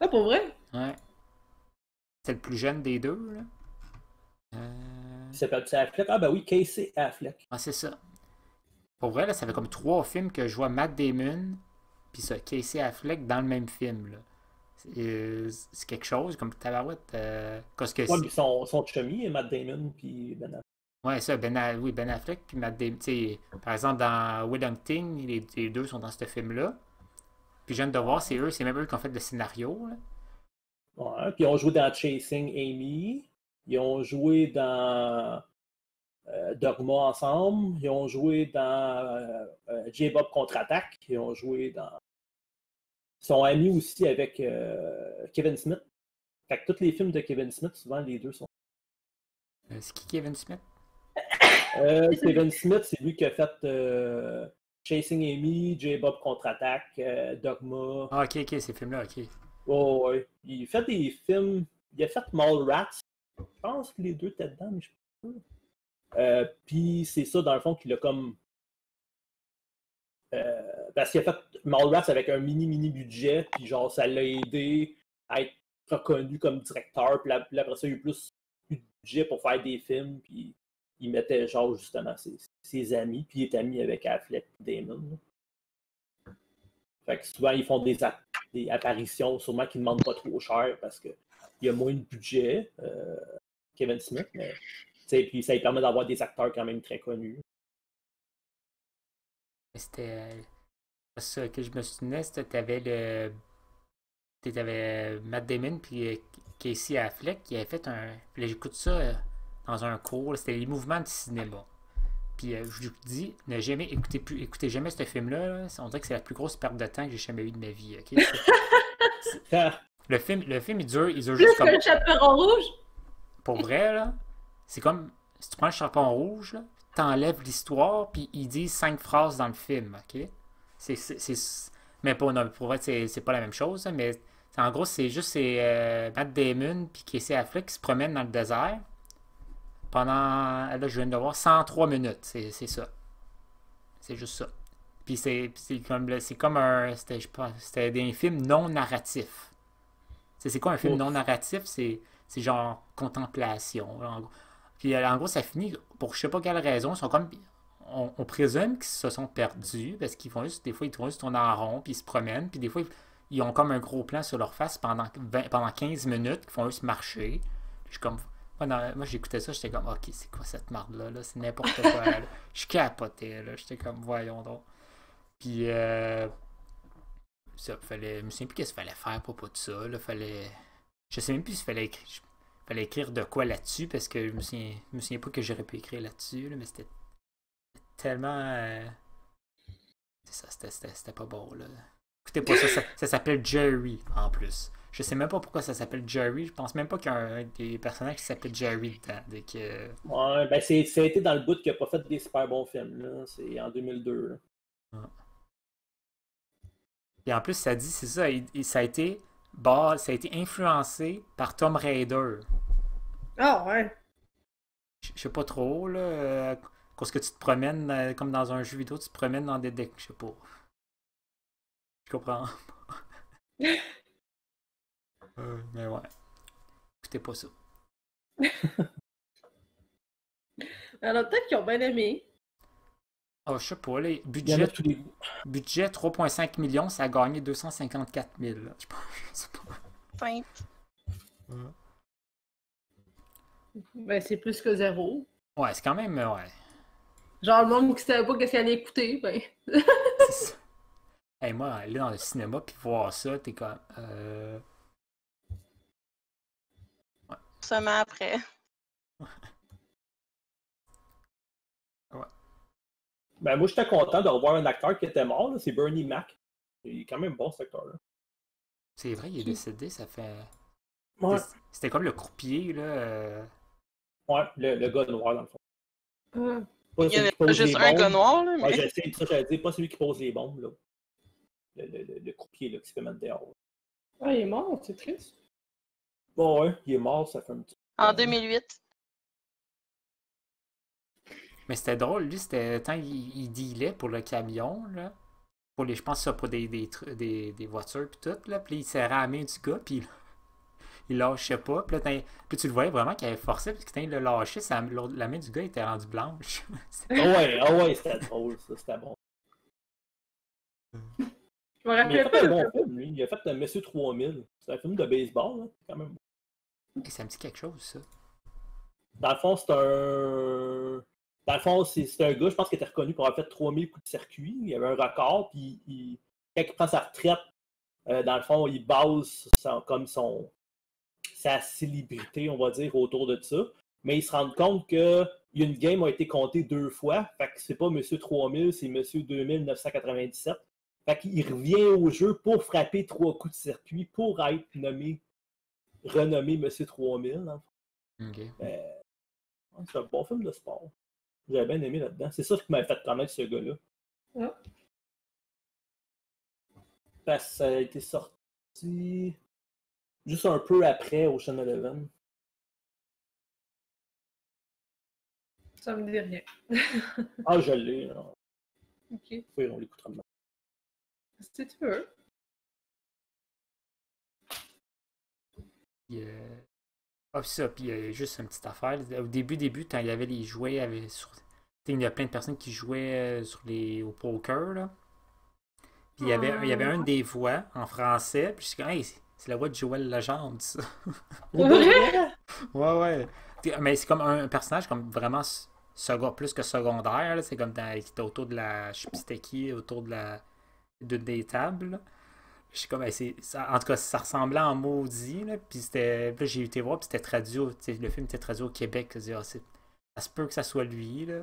Speaker 7: Ah, pour vrai?
Speaker 1: Ouais. C'est le plus jeune des deux. Là. Euh,
Speaker 8: Il s'appelle Affleck? Ah ben oui, Casey Affleck.
Speaker 1: Ah, c'est ça. Pour vrai, là, ça fait comme trois films que je vois Matt Damon puis ça, Casey Affleck dans le même film. Là. C'est euh, c'est quelque chose comme tabarouette. Euh, parce que
Speaker 8: Ouais, puis son, son chummy, Matt Damon, puis Ben Affleck.
Speaker 1: Ouais, ça, Ben, A- oui, ben Affleck puis Matt Damon. Par exemple, dans Hunting, les, les deux sont dans ce film-là. Puis viens de voir, c'est eux, c'est même eux qui ont fait le scénario. Là.
Speaker 8: Ouais, puis ils ont joué dans Chasing Amy. Ils ont joué dans euh, Dogma ensemble. Ils ont joué dans euh, euh, J-Bob contre-attaque. Ils ont joué dans. Ils sont amis aussi avec euh, Kevin Smith. Fait que tous les films de Kevin Smith, souvent les deux sont.
Speaker 1: C'est qui Kevin Smith?
Speaker 8: Euh, Kevin Smith, c'est lui qui a fait euh, Chasing Amy, J-Bob contre-attaque, euh, Dogma.
Speaker 1: Ah, ok, ok, ces films-là, ok.
Speaker 8: Oh, ouais. Il fait des films. Il a fait Mallrats. Je pense que les deux étaient dedans, mais je suis pas sûr. Euh, Puis c'est ça, dans le fond, qu'il a comme. Parce qu'il a fait Mallrats avec un mini, mini budget, puis genre, ça l'a aidé à être reconnu comme directeur. Puis après ça, il a eu plus, plus de budget pour faire des films, puis il mettait genre justement ses, amis, puis il est ami avec Affleck Damon. Fait que souvent, ils font des, app- des apparitions, sûrement qu'ils ne demandent pas trop cher parce qu'il y a moins de budget, euh, Kevin Smith, mais puis ça lui permet d'avoir des acteurs quand même très connus.
Speaker 1: C'était. euh, Ça que je me souvenais, c'était t'avais le. T'avais Matt Damon puis euh, Casey Affleck qui avait fait un. j'écoute ça euh, dans un cours, c'était les mouvements de cinéma. Puis euh, je vous dis, ne jamais écoutez plus, écoutez jamais ce film-là. là. On dirait que c'est la plus grosse perte de temps que j'ai jamais eu de ma vie.
Speaker 8: Ah,
Speaker 1: le film, le film il dure, il dure juste comme.
Speaker 7: le chaperon rouge?
Speaker 1: Pour vrai, là, c'est comme si tu prends le chaperon rouge, t'enlèves l'histoire, puis ils disent cinq phrases dans le film, ok? C'est, c'est, c'est- mais pas, non, pour vrai, c'est, c'est pas la même chose, hein, mais en gros, c'est juste c'est, euh, Matt Damon puis Casey Affleck qui se promènent dans le désert pendant, là, je viens de voir, 103 minutes, c'est, ça. C'est juste ça. Puis c'est, comme, comme un, c'était, je pense, c'était des films non narratifs. C'est, quoi un film
Speaker 8: Ouf.
Speaker 1: non narratif? C'est, genre contemplation. là, en gros. Puis euh, en gros, ça finit pour je sais pas quelle raison. Ils sont comme. On, on présume qu'ils se sont perdus parce qu'ils font juste. Des fois, ils tournent juste tourner en rond, puis ils se promènent. Puis des fois, ils, ils ont comme un gros plan sur leur face pendant, 20 pendant 15 minutes, qu'ils font juste marcher. Puis je suis comme. Moi, dans- moi, j'écoutais ça, j'étais comme, ok, c'est quoi cette marde-là? Là? C'est n'importe quoi. là. Je capotais, là. J'étais comme, voyons donc. Puis, euh, ça, fallait. Je me souviens plus qu'est-ce qu'il fallait faire à propos de ça. Là. Fallait. Je sais même plus s'il fallait écrire. Fallait écrire de quoi là-dessus parce que je me souviens, je me souviens pas que j'aurais pu écrire là-dessus, là, mais c'était tellement. euh, C'est ça, c'était- pas bon, là. Écoutez pas ça, ça, ça s'appelle Jerry en plus. Je sais même pas pourquoi ça s'appelle Jerry. Je pense même pas qu'il y a un des personnages qui s'appelle Jerry dedans. Donc, euh,
Speaker 8: ouais, ben c'est, ça a été dans le bout qu'il n'a pas fait des super bons films. Là. C'est en 2002. là.
Speaker 1: Et en plus, ça dit, c'est ça, il- il- ça a été bah, ça a été influencé par Tom Raider.
Speaker 7: Ah, ouais.
Speaker 1: Je je sais pas trop, là. euh, Parce que tu te promènes, euh, comme dans un jeu vidéo, tu te promènes dans des decks, je sais pas. Je comprends. Euh, mais ouais. Écoutez pas ça.
Speaker 7: Alors, peut-être qu'ils ont bien aimé.
Speaker 1: Ah, je sais pas,
Speaker 8: a
Speaker 1: budget,
Speaker 8: les
Speaker 1: budget 3,5 millions, ça a gagné 254 000. là. Je sais pas-.
Speaker 7: Ben, c'est plus que zéro.
Speaker 1: Ouais, c'est quand même. Ouais.
Speaker 7: Genre, le monde qui savait pas qu'est-ce qu'il allait écouter, ben.
Speaker 1: c'est ça. Hey, moi, aller dans le cinéma puis voir ça, t'es comme. Euh...
Speaker 6: Seulement après.
Speaker 8: Ben, moi, j'étais content de revoir un acteur qui était mort, là, c'est Bernie Mac. Il est quand même bon, cet acteur-là.
Speaker 1: C'est vrai, il est décédé, ça fait.
Speaker 8: Ouais.
Speaker 1: C'était comme le croupier, là. euh,
Speaker 8: Ouais, le, le gars noir, dans le fond. Pas
Speaker 6: Il y avait pas juste un
Speaker 8: bombes.
Speaker 6: gars noir, là,
Speaker 8: Ouais,
Speaker 6: mais.
Speaker 8: ça, j'allais dire, pas celui qui pose les bombes, là. Le, le, le, le croupier, là, qui se fait mettre dehors.
Speaker 7: Ah, il est mort, c'est triste.
Speaker 8: Bon, ouais, il est mort, ça fait un petit.
Speaker 6: En 2008.
Speaker 1: Mais c'était drôle, lui, c'était. Tant il, il dealait pour le camion, là. Pour les, je pense ça, pour des, des, des, des voitures puis tout, là. Puis il serrait la main du gars, puis il, il lâchait pas. Puis là, puis tu le voyais vraiment qu'il avait forcé, parce que quand il l'a lâché, ça- l'autre- la main du gars était rendue blanche.
Speaker 8: Ah ouais, ah ouais, c'était drôle, ça, c'était bon.
Speaker 7: Je me
Speaker 8: Mais il a
Speaker 7: rappelle
Speaker 8: fait
Speaker 7: pas.
Speaker 8: un bon film, lui. Il a fait euh, Monsieur 3000. C'est un film de baseball, là. quand même.
Speaker 1: Et ça me dit quelque chose, ça.
Speaker 8: Dans le fond, c'est un. Dans le fond, c'est un gars, je pense, qui était reconnu pour avoir fait 3000 coups de circuit. Il avait un record, puis il... quand il prend sa retraite, euh, dans le fond, il base son- comme son sa célébrité, on va dire, autour de ça. Mais il se rend compte que une game a été comptée deux fois. Fait que c'est pas Monsieur 3000, c'est Monsieur 2997. Fait qu'il revient au jeu pour frapper trois coups de circuit pour être nommé, renommé Monsieur 3000. dans le fond.
Speaker 1: Ok.
Speaker 8: Euh, c'est un bon film de sport. J'avais bien aimé là-dedans. C'est ça qui m'a fait connaître ce gars-là. Parce que ça a été sorti juste un peu après Ocean Eleven.
Speaker 7: Ça me dit rien.
Speaker 8: Ah, je l'ai. là.
Speaker 7: Ok.
Speaker 8: Oui, on l'écoutera demain.
Speaker 7: Si tu veux.
Speaker 1: Puis, euh, Ah, puis ça, puis euh, juste une petite affaire. Au début, début, quand il y avait les jouets, avec, sur... il y a plein de personnes qui jouaient euh, sur les... au poker, là. Puis il y avait, il y avait une des voix en français, puis je suis comme, hey, c'est la voix de Joël Legendre, ça.
Speaker 7: Ouais.
Speaker 1: ouais, Mais c'est comme un, personnage comme vraiment second- plus que secondaire. C'est comme dans, qui était autour de la, je sais plus c'était qui, autour de la, d'une des tables. Je suis comme, hey, c'est, ça- en tout cas, ça ressemblait en maudit, là. Puis c'était, j'ai été voir, puis c'était traduit, le film était traduit au Québec. Je dis, ah, c'est- ça se peut que ça soit lui, là.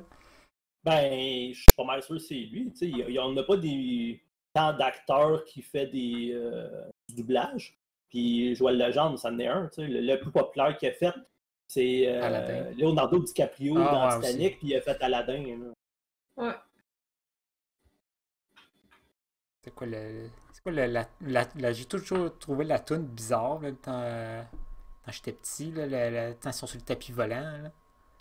Speaker 8: Ben, je suis pas mal sûr que c'est lui. tu sais. Il n'y en a pas des tant d'acteurs qui fait des euh, du doublage. Puis Joël Legendre, ça en est un. tu sais. Le, le plus populaire qu'il a fait, c'est euh. Leonardo DiCaprio
Speaker 1: Ah,
Speaker 8: dans
Speaker 1: ouais,
Speaker 8: Titanic,
Speaker 1: aussi.
Speaker 8: puis il a fait Aladdin. là.
Speaker 7: Ouais.
Speaker 1: C'est quoi le. C'est quoi le- la, la- la- J'ai toujours trouvé la toune bizarre, là, quand, euh, quand j'étais petit, là, le- le- quand ils sont sur le tapis volant, là.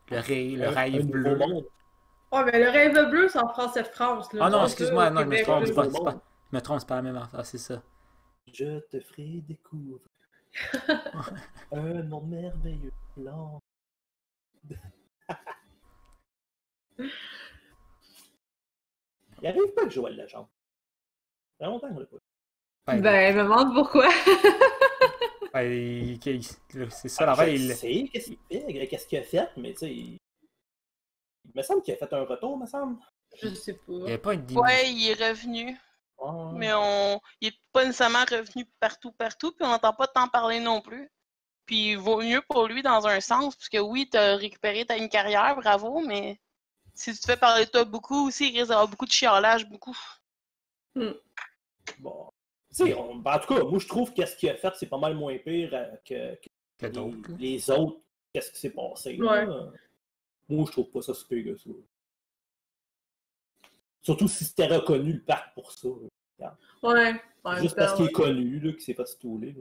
Speaker 1: Le, ré- le rêve bleu.
Speaker 7: Ouais, mais le rêve bleu, c'est en français de France. Là.
Speaker 1: Ah non, excuse-moi, non, je me trompe, c'est pas, je me trompe, c'est pas la même affaire, c'est ça.
Speaker 8: Je te ferai découvrir un monde merveilleux. blanc. Il arrive pas que Joël Legendre. Ça fait longtemps qu'on l'a pas.
Speaker 7: Ben, je me demande pourquoi.
Speaker 1: il- il- c'est ça,
Speaker 8: Ah,
Speaker 1: la
Speaker 8: je
Speaker 1: il...
Speaker 8: sais qu'est-ce qu'il fait, qu'est-ce qu'il a fait, mais tu sais, il... il me semble qu'il a fait un retour, me semble.
Speaker 7: Je sais
Speaker 1: il y
Speaker 7: pas.
Speaker 1: avait pas une
Speaker 6: Ouais, il est revenu.
Speaker 8: Ouais.
Speaker 6: Mais on il est pas nécessairement revenu partout, partout, puis on n'entend pas tant parler non plus. Puis il vaut mieux pour lui dans un sens, parce que oui, tu as récupéré ta une carrière, bravo, mais si tu te fais parler de toi beaucoup aussi, il risque d'avoir beaucoup de chiolage, beaucoup.
Speaker 8: Bon. On- ben, en tout cas, moi je trouve que ce qu'il a fait, c'est pas mal moins pire euh, que, que
Speaker 1: que
Speaker 8: les, autres. Qu'est-ce qui s'est passé?
Speaker 7: Ouais.
Speaker 8: là. Moi, je trouve pas ça super que ça. Surtout si c'était reconnu le parc pour ça. là.
Speaker 7: Ouais.
Speaker 8: Juste parce
Speaker 7: temps,
Speaker 8: qu'il est connu, là, qu'il s'est fait stouler.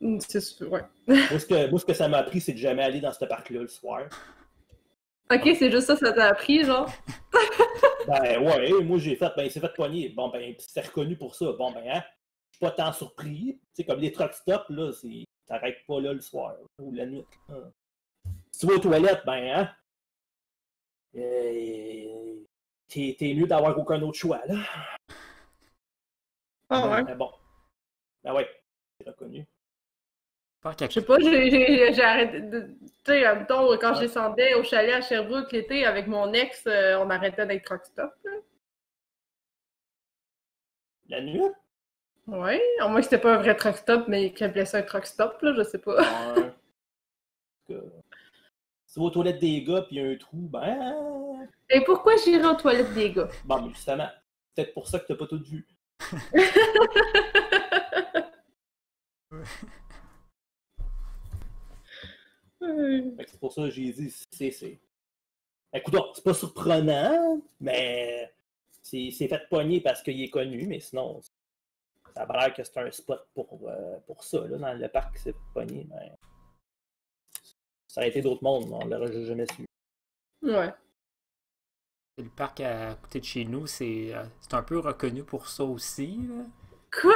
Speaker 7: ouais. C'est sûr, ouais.
Speaker 8: Moi, ce que, moi, ce que ça m'a appris, c'est de jamais aller dans ce parc-là le soir.
Speaker 7: Ok, c'est juste ça, ça t'a appris, genre?
Speaker 8: Ben ouais, moi j'ai fait, ben il s'est fait poigner. Bon ben, c'était reconnu pour ça. Bon ben, hein, je suis pas tant surpris. Tu sais, comme les truck stops, là, c'est. T'arrêtes pas là le soir ou la nuit. hein. Si tu vas aux toilettes, ben hein. euh, T'es mieux d'avoir aucun autre choix, là.
Speaker 7: Ah ouais.
Speaker 8: Mais bon. Ben ouais, c'est reconnu.
Speaker 7: Je sais pas, j'ai- arrêté de. Tu sais, quand je descendais au chalet à Sherbrooke l'été avec mon ex, euh, on arrêtait d'être truck stop. là.
Speaker 8: La nuit?
Speaker 7: Ouais, au moins c'était pas un vrai truck stop, mais qu'ils appelaient ça un truck stop, là, je sais pas.
Speaker 8: Ouais. Si aux toilettes des gars pis y a un trou, ben.
Speaker 7: Et pourquoi j'irais aux toilettes des gars?
Speaker 8: Bon, mais justement, c'est peut-être pour ça que t'as pas tout vu. C'est pour ça que j'ai dit, c'est. c'est... Écoute, c'est pas surprenant, mais c'est fait pogner parce qu'il est connu, mais sinon, ça a l'air que c'est un spot pour, euh, pour ça, là, dans le parc, c'est pogné, mais. Ça aurait été d'autres mondes, on l'aurait jamais su.
Speaker 7: Ouais.
Speaker 1: Le parc à côté de chez nous, c'est euh, c'est un peu reconnu pour ça aussi. là.
Speaker 7: Quoi?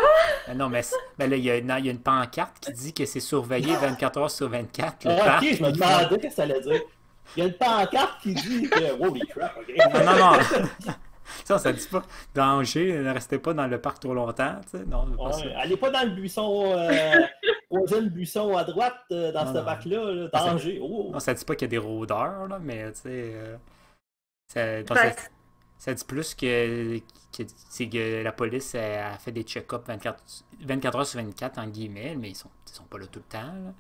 Speaker 1: Ah non, mais, là, il y, a une, il y a une pancarte qui dit que c'est surveillé 24 heures sur 24. Le
Speaker 8: Ah,
Speaker 1: parc.
Speaker 8: ok, je me demandais qu'est-ce que ça allait dire. Il y a une pancarte qui dit que. Holy crap, ok.
Speaker 1: Non, non, non. Ça, ça dit pas danger, ne restez pas dans le parc trop longtemps. Tu sais. Non, pas.
Speaker 8: Ouais, allez pas dans le buisson, euh, buisson à droite, euh, dans
Speaker 1: Non,
Speaker 8: ce parc-là, danger. Oh.
Speaker 1: Non, ça dit pas qu'il y a des rôdeurs, là, mais tu sais. euh, ça, donc, ça, ça dit plus que, c'est que la police a fait des check-ups 24, 24 heures sur 24, en guillemets, mais ils sont, ils sont pas là tout le temps.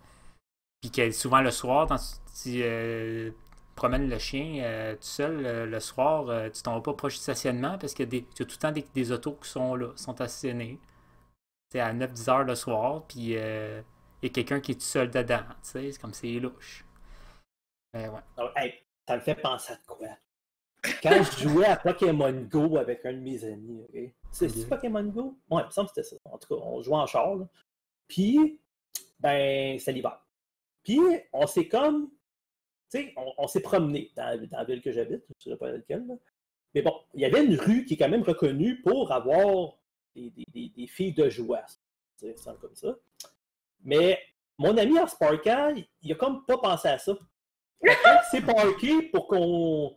Speaker 1: Puis que souvent le soir, quand tu euh, promènes le chien euh, tout seul euh, le soir, tu t'en vas pas proche du stationnement parce qu'il y a, des, il y a tout le temps des, autos qui sont là, sont stationnés. C'est à 9-10 heures le soir, puis il y a quelqu'un qui est tout seul dedans. tu C'est comme c'est louche. Ouais.
Speaker 8: Ah, hey, ça me fait penser à quoi? Quand je jouais à Pokémon Go avec un de mes amis? C'est c'est
Speaker 1: Ok.
Speaker 8: Pokémon Go? Ouais, il me semble que c'était ça. En tout cas, on jouait en char, là. Puis, ben, c'est l'hiver. Puis, on s'est comme. Tu sais, on, on s'est promené dans, dans la ville que j'habite, je ne sais pas laquelle, là. Mais bon, il y avait une rue qui est quand même reconnue pour avoir des, des- des- des filles de joie. Ça semble comme ça. Mais mon ami en Sparka, il a comme pas pensé à ça. Quand il s'est parké pour qu'on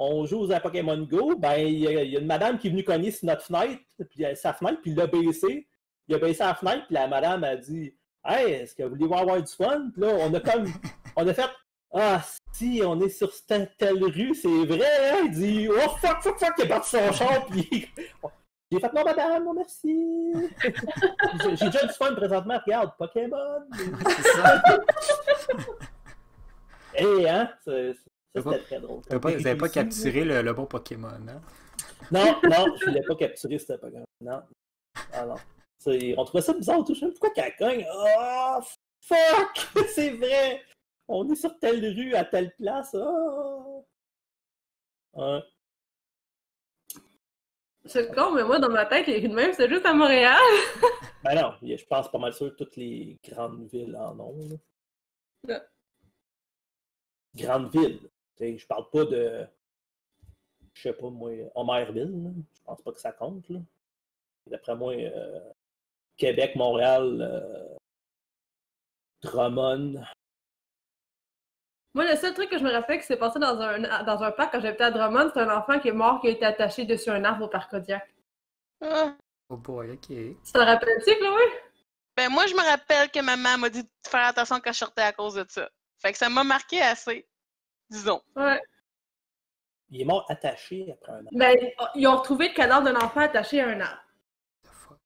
Speaker 8: on joue à Pokémon Go, ben il y, a, il y a une madame qui est venue cogner sur notre fenêtre, puis euh, sa fenêtre, puis il l'a baissé. Il a baissé la fenêtre, puis la madame a dit Hey, est-ce que vous voulez avoir du fun? Puis là, on a comme. On a fait Ah, si, on est sur cette telle rue, c'est vrai, hein? Il dit Oh fuck, fuck, fuck, il est parti son char, puis. J'ai fait non, madame, non, merci. J'ai déjà du fun présentement, regarde, Pokémon.
Speaker 1: C'est ça.
Speaker 8: Eh, hein? c'est- c'était très drôle.
Speaker 1: Vous n'avez pas, capturé le, le bon Pokémon, hein?
Speaker 8: Non, non, je voulais pas capturer ce Pokémon. Non. Ah non. On trouvait ça bizarre, tout. Je sais pas pourquoi qu'elle cogne? Oh, fuck! C'est vrai! On est sur telle rue, à telle place. Oh. Ouais.
Speaker 7: C'est con, mais moi, dans ma tête, les rues de même, c'est juste à Montréal.
Speaker 8: Ben non, je pense pas mal sûr que toutes les grandes villes en ont. là.
Speaker 7: Ouais.
Speaker 8: Je parle pas de. Je sais pas, moi, Homerville. là. Je pense pas que ça compte. là. D'après moi, euh, Québec, Montréal, euh, Drummond.
Speaker 7: Moi, le seul truc que je me rappelle qui s'est passé dans un, dans un parc quand j'habitais à Drummond, c'est un enfant qui est mort qui a été attaché dessus un arbre au parc Kodiak.
Speaker 6: Ah.
Speaker 1: Oh boy, ok.
Speaker 7: Tu te rappelles-tu, Chloé?
Speaker 6: Ben, moi, je me rappelle que maman m'a dit de faire attention quand je sortais à cause de ça. Fait que ça m'a marqué assez, disons.
Speaker 7: Ouais.
Speaker 8: Il est mort attaché après un an.
Speaker 7: Ben, ils ont retrouvé le cadavre d'un enfant attaché à un arbre.
Speaker 1: The fuck?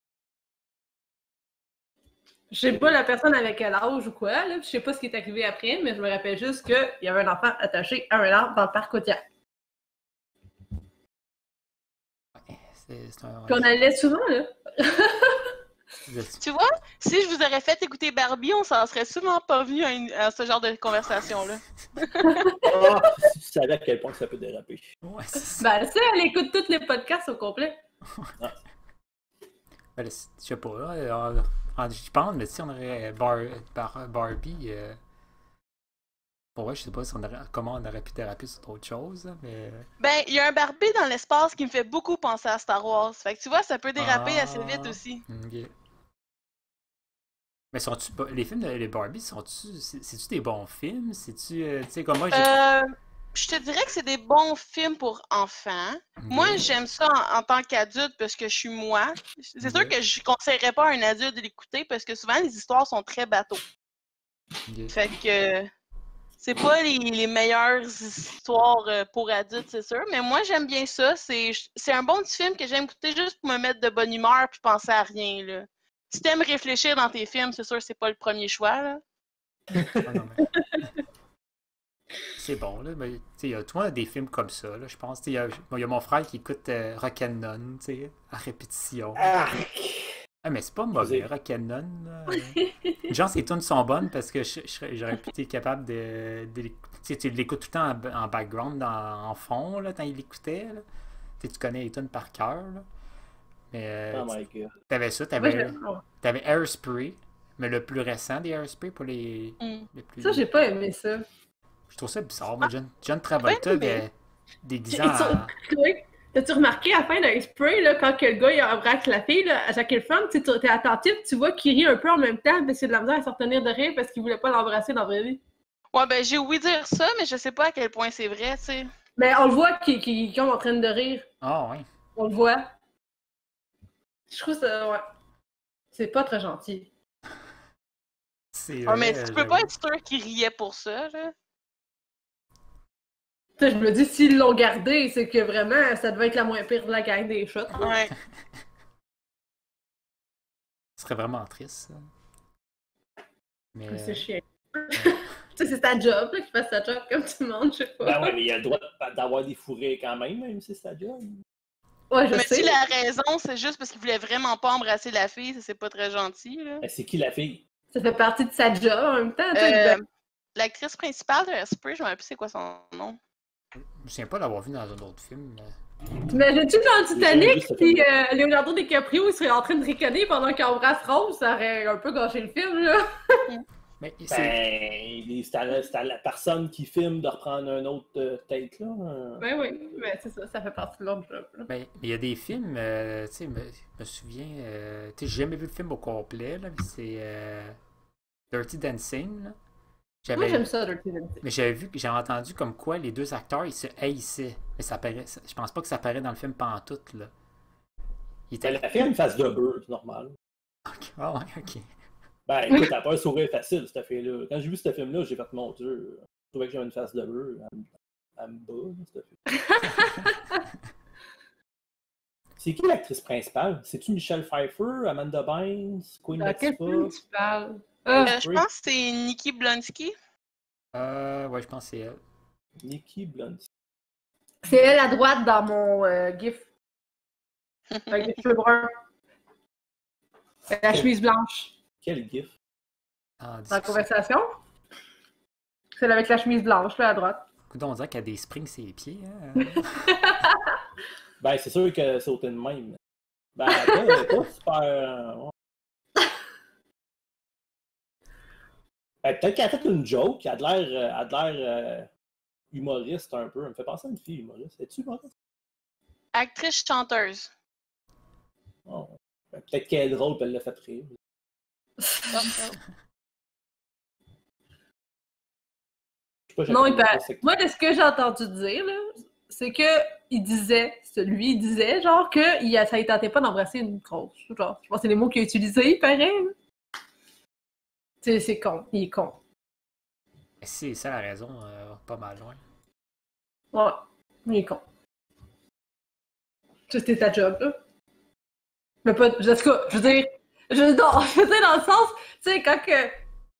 Speaker 7: Je sais pas la personne avec quel âge ou quoi, là. Je sais pas ce qui est arrivé après, mais je me rappelle juste qu'il y avait un enfant attaché à un arbre dans le parc Kodiak.
Speaker 1: Ouais, c'est c'est un.
Speaker 7: Puis on allait souvent, là.
Speaker 6: Tu vois, si je vous aurais fait écouter Barbie, on s'en serait souvent pas venu à, une- à ce genre de conversation-là.
Speaker 8: Ah, si tu savais à quel point ça peut déraper.
Speaker 1: Ouais, ça.
Speaker 7: Ben, sais, elle écoute tous les podcasts au complet.
Speaker 1: Ben, je sais pas, là, euh, j'y pense, mais si on aurait Bar, Bar- Barbie, euh, Pour vrai, je sais pas si on aurait- comment on aurait pu déraper sur d'autres choses, mais.
Speaker 6: Ben, il y a un Barbie dans l'espace qui me fait beaucoup penser à Star Wars. Fait que tu vois, ça peut déraper assez
Speaker 1: Ah.
Speaker 6: vite aussi.
Speaker 1: Ok. Mais sont-tu bo- les films de les Barbie sont-tu c'est- c'est-tu des bons films? C'est-tu euh, tu sais comme moi j'ai
Speaker 6: Euh, je te dirais que c'est des bons films pour enfants. Moi, j'aime ça en, en tant qu'adulte parce que je suis moi. C'est sûr que je conseillerais pas à un adulte de l'écouter parce que souvent les histoires sont très bateaux. Fait que c'est pas les, les meilleures histoires euh, pour adultes, c'est sûr. Mais moi, j'aime bien ça. C'est c'est un bon petit film que j'aime écouter juste pour me mettre de bonne humeur puis penser à rien. Là. Si t'aimes réfléchir dans tes films, c'est sûr que c'est pas le premier choix. Là.
Speaker 1: C'est bon, là. Mais, tu sais, il y a toi des films comme ça, là, je pense. Il y, a- bon, il y a mon frère qui écoute euh, sais, à répétition.
Speaker 8: Ah!
Speaker 1: Ah, mais c'est pas mauvais, là. Genre, ces tunes sont bonnes parce que j'aurais pu être capable de, de l'écouter. Tu l'écoutes tout le temps en, en background, en fond, là, quand il l'écoutait. là. Tu connais les tunes par cœur, là. Mais euh,
Speaker 8: Oh my god.
Speaker 1: t'avais ça, t'avais, t'avais Airspray, mais le plus récent des Airspray pour les,
Speaker 6: Mm.
Speaker 1: les plus...
Speaker 7: Ça, j'ai pas aimé ça.
Speaker 1: Je trouve ça bizarre, moi, John, John Travolta,
Speaker 6: mais-
Speaker 1: mais.
Speaker 7: Oui. T'as-tu remarqué à la fin d'un spray, là, quand que le gars il embrasse la fille, là, à chaque femme, tu sais, t'es attentif, tu vois qu'il rit un peu en même temps, parce qu'il a de la misère à se retenir de rire parce qu'il voulait pas l'embrasser dans la vraie vie.
Speaker 6: Ouais, ben j'ai ouï dire ça, mais je sais pas à quel point c'est vrai, tu sais.
Speaker 7: Mais on le voit qu'il qu'il- qu'il est en train de rire.
Speaker 1: Ah, ouais.
Speaker 7: On le voit. Je trouve ça, ouais. C'est pas très gentil.
Speaker 1: C'est
Speaker 6: Ouais, mais tu peux
Speaker 1: j'avoue.
Speaker 6: pas être sûr qu'il riait pour ça, là.
Speaker 7: Tu sais, je me dis, s'ils l'ont gardé, c'est que vraiment, ça devait être la moins pire de la gang des shots. là.
Speaker 6: Ouais.
Speaker 1: Ce serait vraiment triste, ça. Mais...
Speaker 7: C'est chiant. tu sais, c'est sa job, là, qu'il fasse sa job comme tout le monde, je sais pas.
Speaker 8: Ben ouais, mais il a le droit d'avoir des fourrés quand même, même si c'est sa job.
Speaker 7: Ouais, je
Speaker 6: Mais
Speaker 7: sais.
Speaker 6: si la raison, c'est juste parce qu'il voulait vraiment pas embrasser la fille, ça, c'est pas très gentil, là.
Speaker 8: Ben, c'est qui la fille?
Speaker 7: Ça fait partie de sa job en même temps.
Speaker 6: Euh, L'actrice principale de Spray, je me rappelle plus c'est quoi son nom.
Speaker 1: Je me souviens pas l'avoir vu dans un autre film. mais-
Speaker 7: T'imagines-tu dans Titanic
Speaker 8: film.
Speaker 7: euh, Leonardo DiCaprio il serait en train de riconner pendant qu'il embrasse Rose, ça aurait un peu gâché le film, là.
Speaker 1: Mais c'est...
Speaker 8: Ben, c'est à, la- c'est à la personne qui filme de reprendre un autre euh, take, là.
Speaker 7: Ben oui, mais c'est ça, ça fait partie de leur job. là.
Speaker 1: Ben, mais il y a des films, euh, tu sais, me- je me souviens, euh, tu sais, j'ai jamais vu le film au complet, là, mais c'est euh, Dirty Dancing, là.
Speaker 7: Moi, j'aime ça, Dirty Dancing.
Speaker 1: mais j'avais vu, j'ai entendu comme quoi les deux acteurs, ils se haïssaient. Mais ça paraît, ça- je pense pas que ça paraît dans le film pantoute, là. Il
Speaker 8: ben,
Speaker 1: était...
Speaker 8: a une face de beurre, c'est normal.
Speaker 1: Ah ouais, ok.
Speaker 8: Ben, écoute, elle a pas un sourire facile, cette fille-là. Quand j'ai vu ce film-là, j'ai fait mon Dieu. Je trouvais que j'avais une face de beurre. Elle, me- bat, cette fille. C'est qui l'actrice principale? C'est-tu Michelle Pfeiffer, Amanda Bynes, Queen
Speaker 7: quel
Speaker 8: Latifah?
Speaker 7: film tu parles? Ah,
Speaker 6: Euh, je
Speaker 8: oui.
Speaker 6: pense que c'est Nikki Blonsky.
Speaker 1: Euh, ouais, je pense que c'est elle.
Speaker 8: Nikki Blunt.
Speaker 7: c'est elle à droite dans mon euh, gif. Avec les cheveux bruns. La chemise blanche.
Speaker 8: Quel gif.
Speaker 1: En
Speaker 7: Dans la conversation? Celle avec la chemise blanche, là, à droite.
Speaker 1: Coudon, on dirait qu'elle a des springs sur les pieds. Hein?
Speaker 8: Ben, c'est sûr que c'est autant de même. Ben, elle est pas super. euh, ouais. Ben, peut-être qu'elle a fait une joke. Elle a de l'air, euh, elle a de l'air euh, humoriste un peu. Elle me fait penser à une fille humoriste. Es-tu humoriste?
Speaker 6: Actrice chanteuse.
Speaker 8: Oh. Ben, peut-être qu'elle est drôle elle l'a fait rire.
Speaker 6: Oh, oh.
Speaker 8: Je sais pas,
Speaker 7: Non,
Speaker 8: pas
Speaker 7: il
Speaker 8: c'est-
Speaker 7: Moi, de ce que j'ai entendu dire, là, c'est que il disait, celui, il disait, genre, que il, ça ne tentait pas d'embrasser une grosse. Genre, je pense que c'est les mots qu'il a utilisés, il paraît. là. Tu sais, c'est con. Il est con.
Speaker 1: Mais C'est ça la raison, euh, pas mal loin.
Speaker 7: Ouais, il est con. C'était ta job, là. Mais pas. En tout cas, je veux dire. Je, non, je veux dire, dans le sens, tu sais, quand que.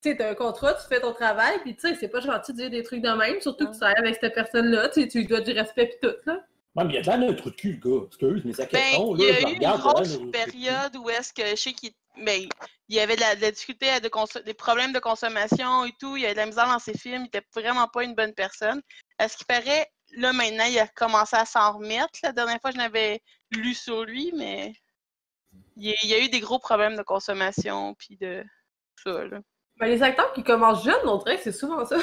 Speaker 7: Tu sais, t'as un contrat, tu fais ton travail, puis tu sais, c'est pas gentil de dire des trucs de même, surtout que tu travailles avec cette personne-là, tu sais, tu lui dois du respect pis tout, là.
Speaker 8: Ouais, mais il a de l'air d'un trou de cul, le gars. Excuse, mais ça
Speaker 6: Ben,
Speaker 8: question,
Speaker 6: il
Speaker 8: là,
Speaker 6: y
Speaker 8: je
Speaker 6: a eu une
Speaker 8: regarde. il a
Speaker 6: grosse période où est-ce que je sais qu'il ben, il y avait de la, de la difficulté, à de des problèmes de consommation et tout, il y avait de la misère dans ses films, il était vraiment pas une bonne personne. À ce qui paraît, là maintenant, il a commencé à s'en remettre. La dernière fois, je n'avais lu sur lui, mais il y, a, eu des gros problèmes de consommation puis de tout ça. Là.
Speaker 7: Ben, les acteurs qui commencent jeunes, on dirait que c'est souvent ça.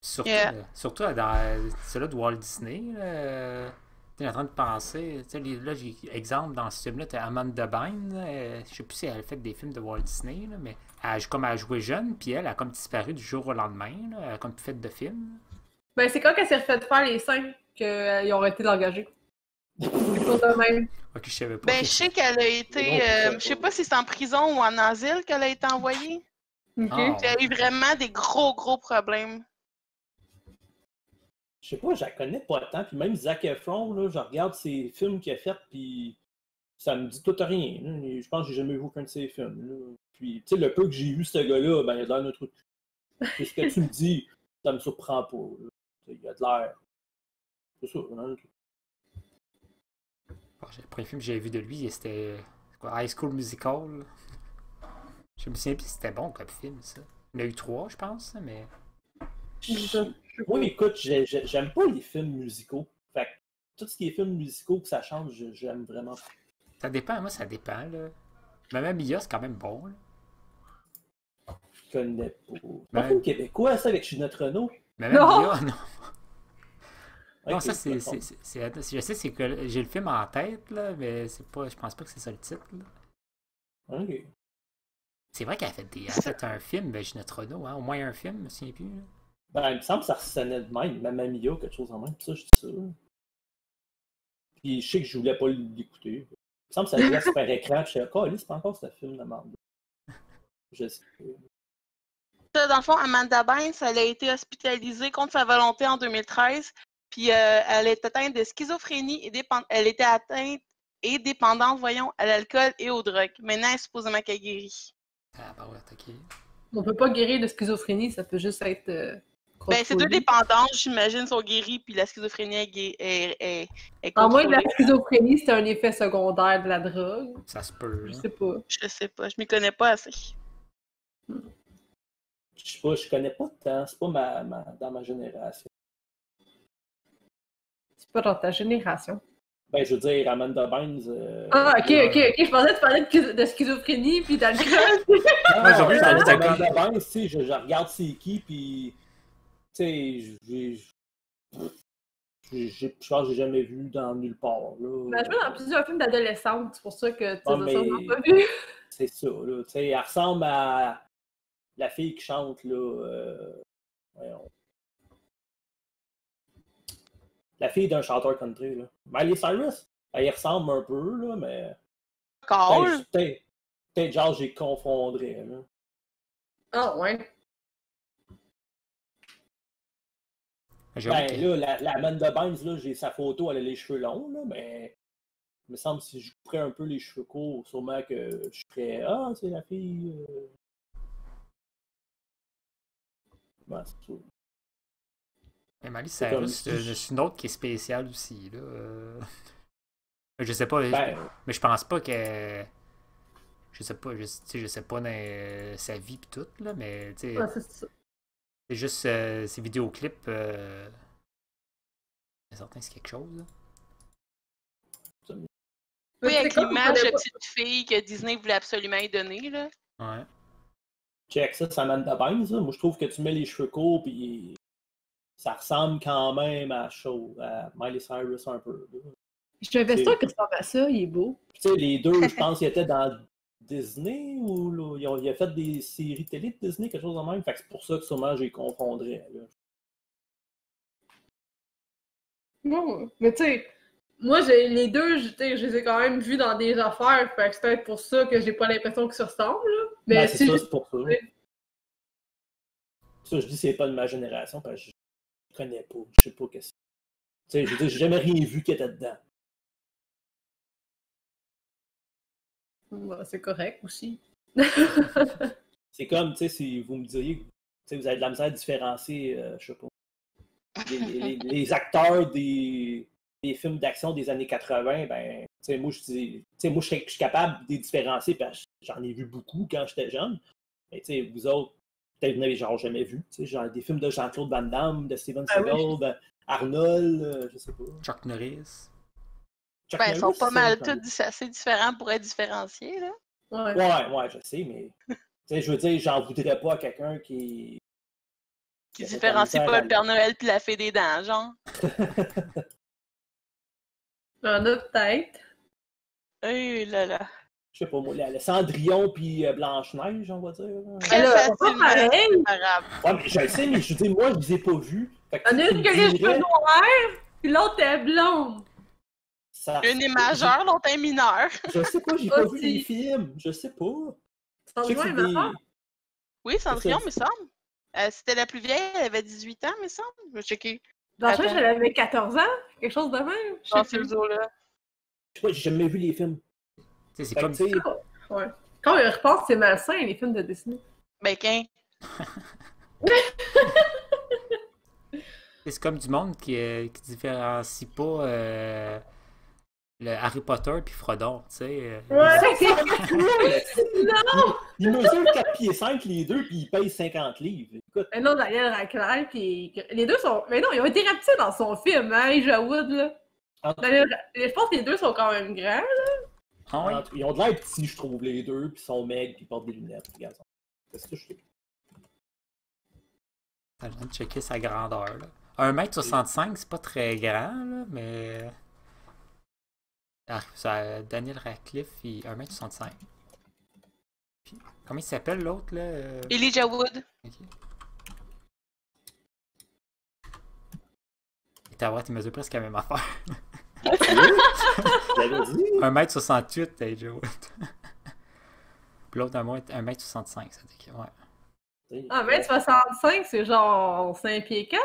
Speaker 1: Surtout,
Speaker 6: Yeah.
Speaker 1: euh, surtout euh, dans euh, celui de Walt Disney. là, T'es en train de penser. tu sais, les- Là, j'ai exemple dans ce film-là, t'as Amanda Bynes. là, euh, je sais plus si elle a fait des films de Walt Disney, là, mais elle, a- comme elle a joué jeune, puis elle a comme disparu du jour au lendemain. là, elle a comme plus fait de film.
Speaker 7: Ben, c'est quand qu'elle s'est refait faire les seins qu'ils ont arrêté de l'engager. De même.
Speaker 1: Ok, je savais pas.
Speaker 6: Ben, je sais qu'elle a été. Euh, je sais pas si c'est en prison ou en asile qu'elle a été envoyée.
Speaker 7: Ok.
Speaker 1: Ah.
Speaker 6: Elle a eu vraiment des gros, gros problèmes.
Speaker 8: Je sais pas, je la connais pas tant. Puis même Zac Efron, là, je regarde ses films qu'il a fait, puis ça me dit tout à rien. là. Je pense que j'ai jamais vu aucun de ses films. là. Puis, tu sais, le peu que j'ai vu ce gars-là, ben, il a de l'air d'un truc. C'est ce que tu me dis, ça me surprend pas. là. Il a de l'air. C'est ça, il a un truc.
Speaker 1: Bon, Le premier film que j'avais vu de lui, c'était High School Musical. Je me souviens plus c'était bon comme film, ça. Il y en a eu trois, je pense, mais.
Speaker 8: Moi, écoute, j'ai- j'ai- j'aime pas les films musicaux. Fait que tout ce qui est films musicaux, que ça change, j'aime vraiment pas.
Speaker 1: Ça dépend, moi, ça dépend, là. Mais même Mia, c'est quand même bon, là.
Speaker 8: Je connais pas. C'est pas un film québécois, ça, avec Ginette Renault.
Speaker 1: Mais même
Speaker 7: Non!
Speaker 1: Mia, non. Non, ça,
Speaker 8: je
Speaker 1: c'est. Je sais, c'est que j'ai le film en tête, là, mais c'est pas. Je pense pas que c'est ça le titre, là.
Speaker 8: Ok.
Speaker 1: C'est vrai qu'elle a fait, des... elle a fait un film, ben, Ginette Renault, hein. Au moins un film, je me souviens plus, là.
Speaker 8: Ben, il me semble que ça ressonnait de même, Mamma Mia, quelque chose en même. Puis ça, je dis ça. Puis je sais que je voulais pas l'écouter. Il me semble que ça jouait sur un écran. Je suis oh, c'est pas encore ce film de merde. Je sais
Speaker 6: dans le fond, Amanda Bynes, elle a été hospitalisée contre sa volonté en 2013. Puis euh, elle est atteinte de schizophrénie et elle était atteinte et dépendante, voyons, à l'alcool et aux drogues. Maintenant, elle est supposément qu'elle guérit.
Speaker 1: Ah, bah ouais, ok.
Speaker 7: On peut pas guérir de schizophrénie, ça peut juste être. euh,
Speaker 6: Ben, ces deux dépendances, j'imagine, sont guéries, puis la schizophrénie est, gué- est, est, est
Speaker 7: À moins que la schizophrénie, c'est un effet secondaire de la drogue.
Speaker 1: Ça se peut,
Speaker 7: Je
Speaker 1: là.
Speaker 7: sais pas.
Speaker 6: Je sais pas, je m'y connais pas assez.
Speaker 8: Je sais pas, je connais pas tant. C'est pas ma, ma- dans ma génération.
Speaker 7: C'est pas dans ta génération.
Speaker 8: Ben, je veux dire, Amanda Bynes. euh,
Speaker 7: Ah, ok,
Speaker 8: euh,
Speaker 7: ok, ok. Je pensais que tu parlais de, de schizophrénie puis d'alcool.
Speaker 8: Ah, Amanda. Bynes, tu sais, je, je regarde c'est qui, puis. Tu sais, Je pense que j'ai jamais vu dans nulle part. Là.
Speaker 7: Elle a joué dans plusieurs films d'adolescente, c'est pour ça que tu
Speaker 8: Ah,
Speaker 7: les as
Speaker 8: mais-
Speaker 7: sûrement pas vus.
Speaker 8: C'est ça, là. Tu sais, elle ressemble à la fille qui chante, là. euh, voyons. La fille d'un chanteur country, là. Miley Cyrus. Elle y ressemble un peu, là, mais.
Speaker 6: Encore?
Speaker 8: Peut-être genre, j'y confondrais, là.
Speaker 7: Ah, ouais.
Speaker 1: J'avoue
Speaker 8: Ben,
Speaker 1: que-
Speaker 8: là, la, la Amanda Bynes, là, j'ai sa photo, elle a les cheveux longs, là, mais. Il me semble que si je couperais un peu les cheveux courts, sûrement que je ferais Ah, c'est la fille. euh. Ben, c'est ça.
Speaker 1: Mais Miley
Speaker 8: C'est comme
Speaker 1: Cyrus,
Speaker 8: si
Speaker 1: euh,
Speaker 8: je-
Speaker 1: c'est une autre qui est spéciale aussi, là. euh. Je sais pas,
Speaker 8: Ben,
Speaker 1: mais je pense pas que. Je sais pas, je, je sais pas dans euh, sa vie pis tout, là, mais tu sais,
Speaker 7: Ouais, c'est ça.
Speaker 1: juste euh, ses vidéoclips. Euh... c'est certain que c'est quelque chose, là.
Speaker 6: Oui, avec
Speaker 7: comme
Speaker 6: l'image de petite fille que Disney voulait absolument y donner, là.
Speaker 1: Ouais.
Speaker 8: check ça, Amanda Bynes, là. Moi, je trouve que tu mets les cheveux courts, puis ça ressemble quand même à chose, à Miley Cyrus un peu. là.
Speaker 7: Je suis sûr que ça ressemble à ça, il est beau.
Speaker 8: Tu sais, les deux, je pense qu'ils étaient dans Disney ou là, ils ont, fait des séries télé de Disney, quelque chose de même? Fait que c'est pour ça que sûrement j'ai confondrais. Là.
Speaker 7: Non, mais tu sais, moi, j'ai les deux, je je les ai quand même vus dans des affaires, fait que c'est peut-être pour ça que j'ai pas l'impression qu'ils se ressemblent, là. Mais
Speaker 8: Ben, c'est ça,
Speaker 7: je-
Speaker 8: c'est pour ça. Ça, je dis c'est pas de ma génération, parce que je connais pas. Je sais pas qu'est-ce que c'est. Tu sais, je veux dire, j'ai jamais rien vu qui était dedans.
Speaker 7: C'est correct aussi.
Speaker 8: C'est comme, tu sais, si vous me diriez, sais, vous avez de la misère à différencier, euh, je sais pas, les, les- les acteurs des, des films d'action des années 80, ben, tu sais, moi, je je je suis capable de les différencier, parce que j'en ai vu beaucoup quand j'étais jeune. Mais, tu sais, vous autres, peut-être vous n'avez genre jamais vu, tu sais, genre des films de Jean-Claude Van Damme, de Steven
Speaker 7: Ah oui,
Speaker 8: Seagal, de Arnold, euh, je sais pas.
Speaker 1: Chuck Norris.
Speaker 8: Chuck
Speaker 6: Ben, ils sont
Speaker 8: Norris,
Speaker 6: pas mal tous assez différents pour être différenciés, là.
Speaker 7: Ouais.
Speaker 8: Ouais, ouais, je sais, mais. Tu sais, je veux dire, j'en voudrais pas à quelqu'un qui.
Speaker 6: Qui différencie
Speaker 8: pas
Speaker 6: le Père Noël puis la Fée des Dents, genre.
Speaker 7: J'en ai peut-être.
Speaker 6: Eh là là.
Speaker 8: Je sais pas moi, le, Cendrillon puis euh, Blanche-Neige, on va dire.
Speaker 6: Très
Speaker 7: pas pareil.
Speaker 8: Ouais, mais je le sais, mais je dis, moi, je les ai pas vus. Que
Speaker 7: On a une a les cheveux noirs, puis l'autre est blonde.
Speaker 8: ça-
Speaker 6: Une est majeure, l'autre est mineure.
Speaker 8: Je sais pas, j'ai pas vu les films. Je sais pas.
Speaker 7: Cendrillon
Speaker 8: que
Speaker 7: est marrant.
Speaker 6: Oui, Cendrillon, me semble. Euh, C'était la plus vieille, elle avait 18 ans, me semble. Je vais checker. Attends.
Speaker 7: elle avait 14 ans, quelque chose de même. Je
Speaker 6: Dans
Speaker 7: sais
Speaker 6: ces
Speaker 7: plus.
Speaker 8: Je sais pas, j'ai jamais vu les films.
Speaker 1: Tu sais, c'est comme.
Speaker 7: Ouais. Quand on y repense, c'est malsain, les films de Disney.
Speaker 6: Ben, qu'un.
Speaker 1: C'est comme du monde qui, euh, qui différencie pas euh, le Harry Potter puis Frodon, tu sais. euh.
Speaker 7: Ouais,
Speaker 8: non! Ils mesurent 4 pieds 5 les deux, puis ils payent 50 livres. Écoute,
Speaker 7: Mais non, Daniel Radcliffe, puis les deux sont. Mais non, ils ont été rapetissés dans son film, hein, Elijah Wood, là. Daniel Ra- Je pense que les deux sont quand même grands.
Speaker 1: Ah oui?
Speaker 8: en- ils ont de l'air petits, je trouve, les deux, puis ils sont maigres, puis ils portent des lunettes. Regarde ça. C'est ce que je.
Speaker 1: T'as le temps de checker sa grandeur. Là. 1m65, c'est pas très grand, là, mais. Ah, ça, Daniel Radcliffe, il 1m65. Puis, comment il s'appelle l'autre, là euh,
Speaker 6: Elijah Wood.
Speaker 1: ok. Et ta droite, il mesure presque la même affaire.
Speaker 8: J'avais dit.
Speaker 1: 1m68, t'as Joe Wood. Puis l'autre, à moi, 1m65, ça dit que. Ouais.
Speaker 7: Ah, 1m65, c'est genre 5 pieds 4.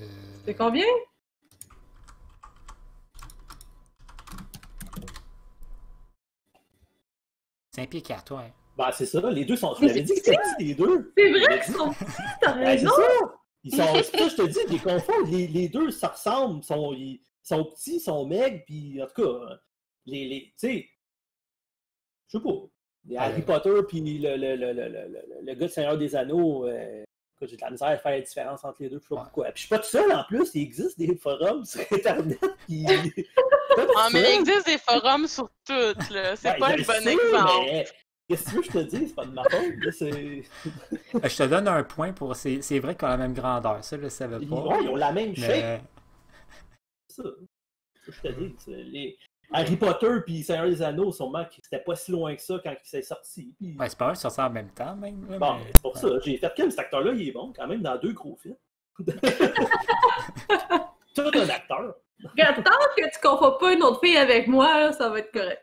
Speaker 1: Euh,
Speaker 7: C'est combien?
Speaker 1: C'est un pied 4, ouais.
Speaker 8: Ben, c'est ça, les deux sont. Je l'avais dit que c'était petits, les deux.
Speaker 7: C'est vrai qu'ils sont petits, t'as
Speaker 8: Ben, c'est
Speaker 7: raison.
Speaker 8: Ça! Ils sont. C'est ça, je te dis, je les confonds. Les, les deux, ça ressemble. Ils sont, ils sont petits, ils sont maigres, puis en tout cas, les. les tu sais. Je sais pas. Les Harry. Potter, puis le, le, le, le, le, le- le gars de Seigneur des Anneaux. euh, j'ai de la misère à faire la différence entre les deux, je sais pas pourquoi. Puis je suis pas tout seul en plus, il existe des forums sur Internet pas tout
Speaker 6: Ah, mais il existe des forums sur tout, là. C'est
Speaker 8: Ouais,
Speaker 6: pas
Speaker 8: le
Speaker 6: bon
Speaker 8: sais,
Speaker 6: exemple.
Speaker 8: Qu'est-ce que tu veux que je te dise? C'est pas de ma faute. là, C'est.
Speaker 1: Euh, Je te donne un point pour. C'est c'est vrai qu'on a la même grandeur. Ça, je le savais
Speaker 8: Ils,
Speaker 1: pas.
Speaker 8: ouais, ils ont la même shape.
Speaker 1: Mais.
Speaker 8: ça. C'est ce que je te dis. Les Harry Potter puis Seigneur des Anneaux, sûrement que c'était pas si loin que ça quand il s'est sorti. Puis...
Speaker 1: Ouais, c'est pas vrai, ça sort en même temps, même. là,
Speaker 8: bon,
Speaker 1: mais-
Speaker 8: c'est pour ça. J'ai fait comme cet acteur-là, il est bon quand même dans deux gros films. Tout un acteur.
Speaker 7: Regarde, tant que tu confonds pas une autre fille avec moi, là, ça va être correct.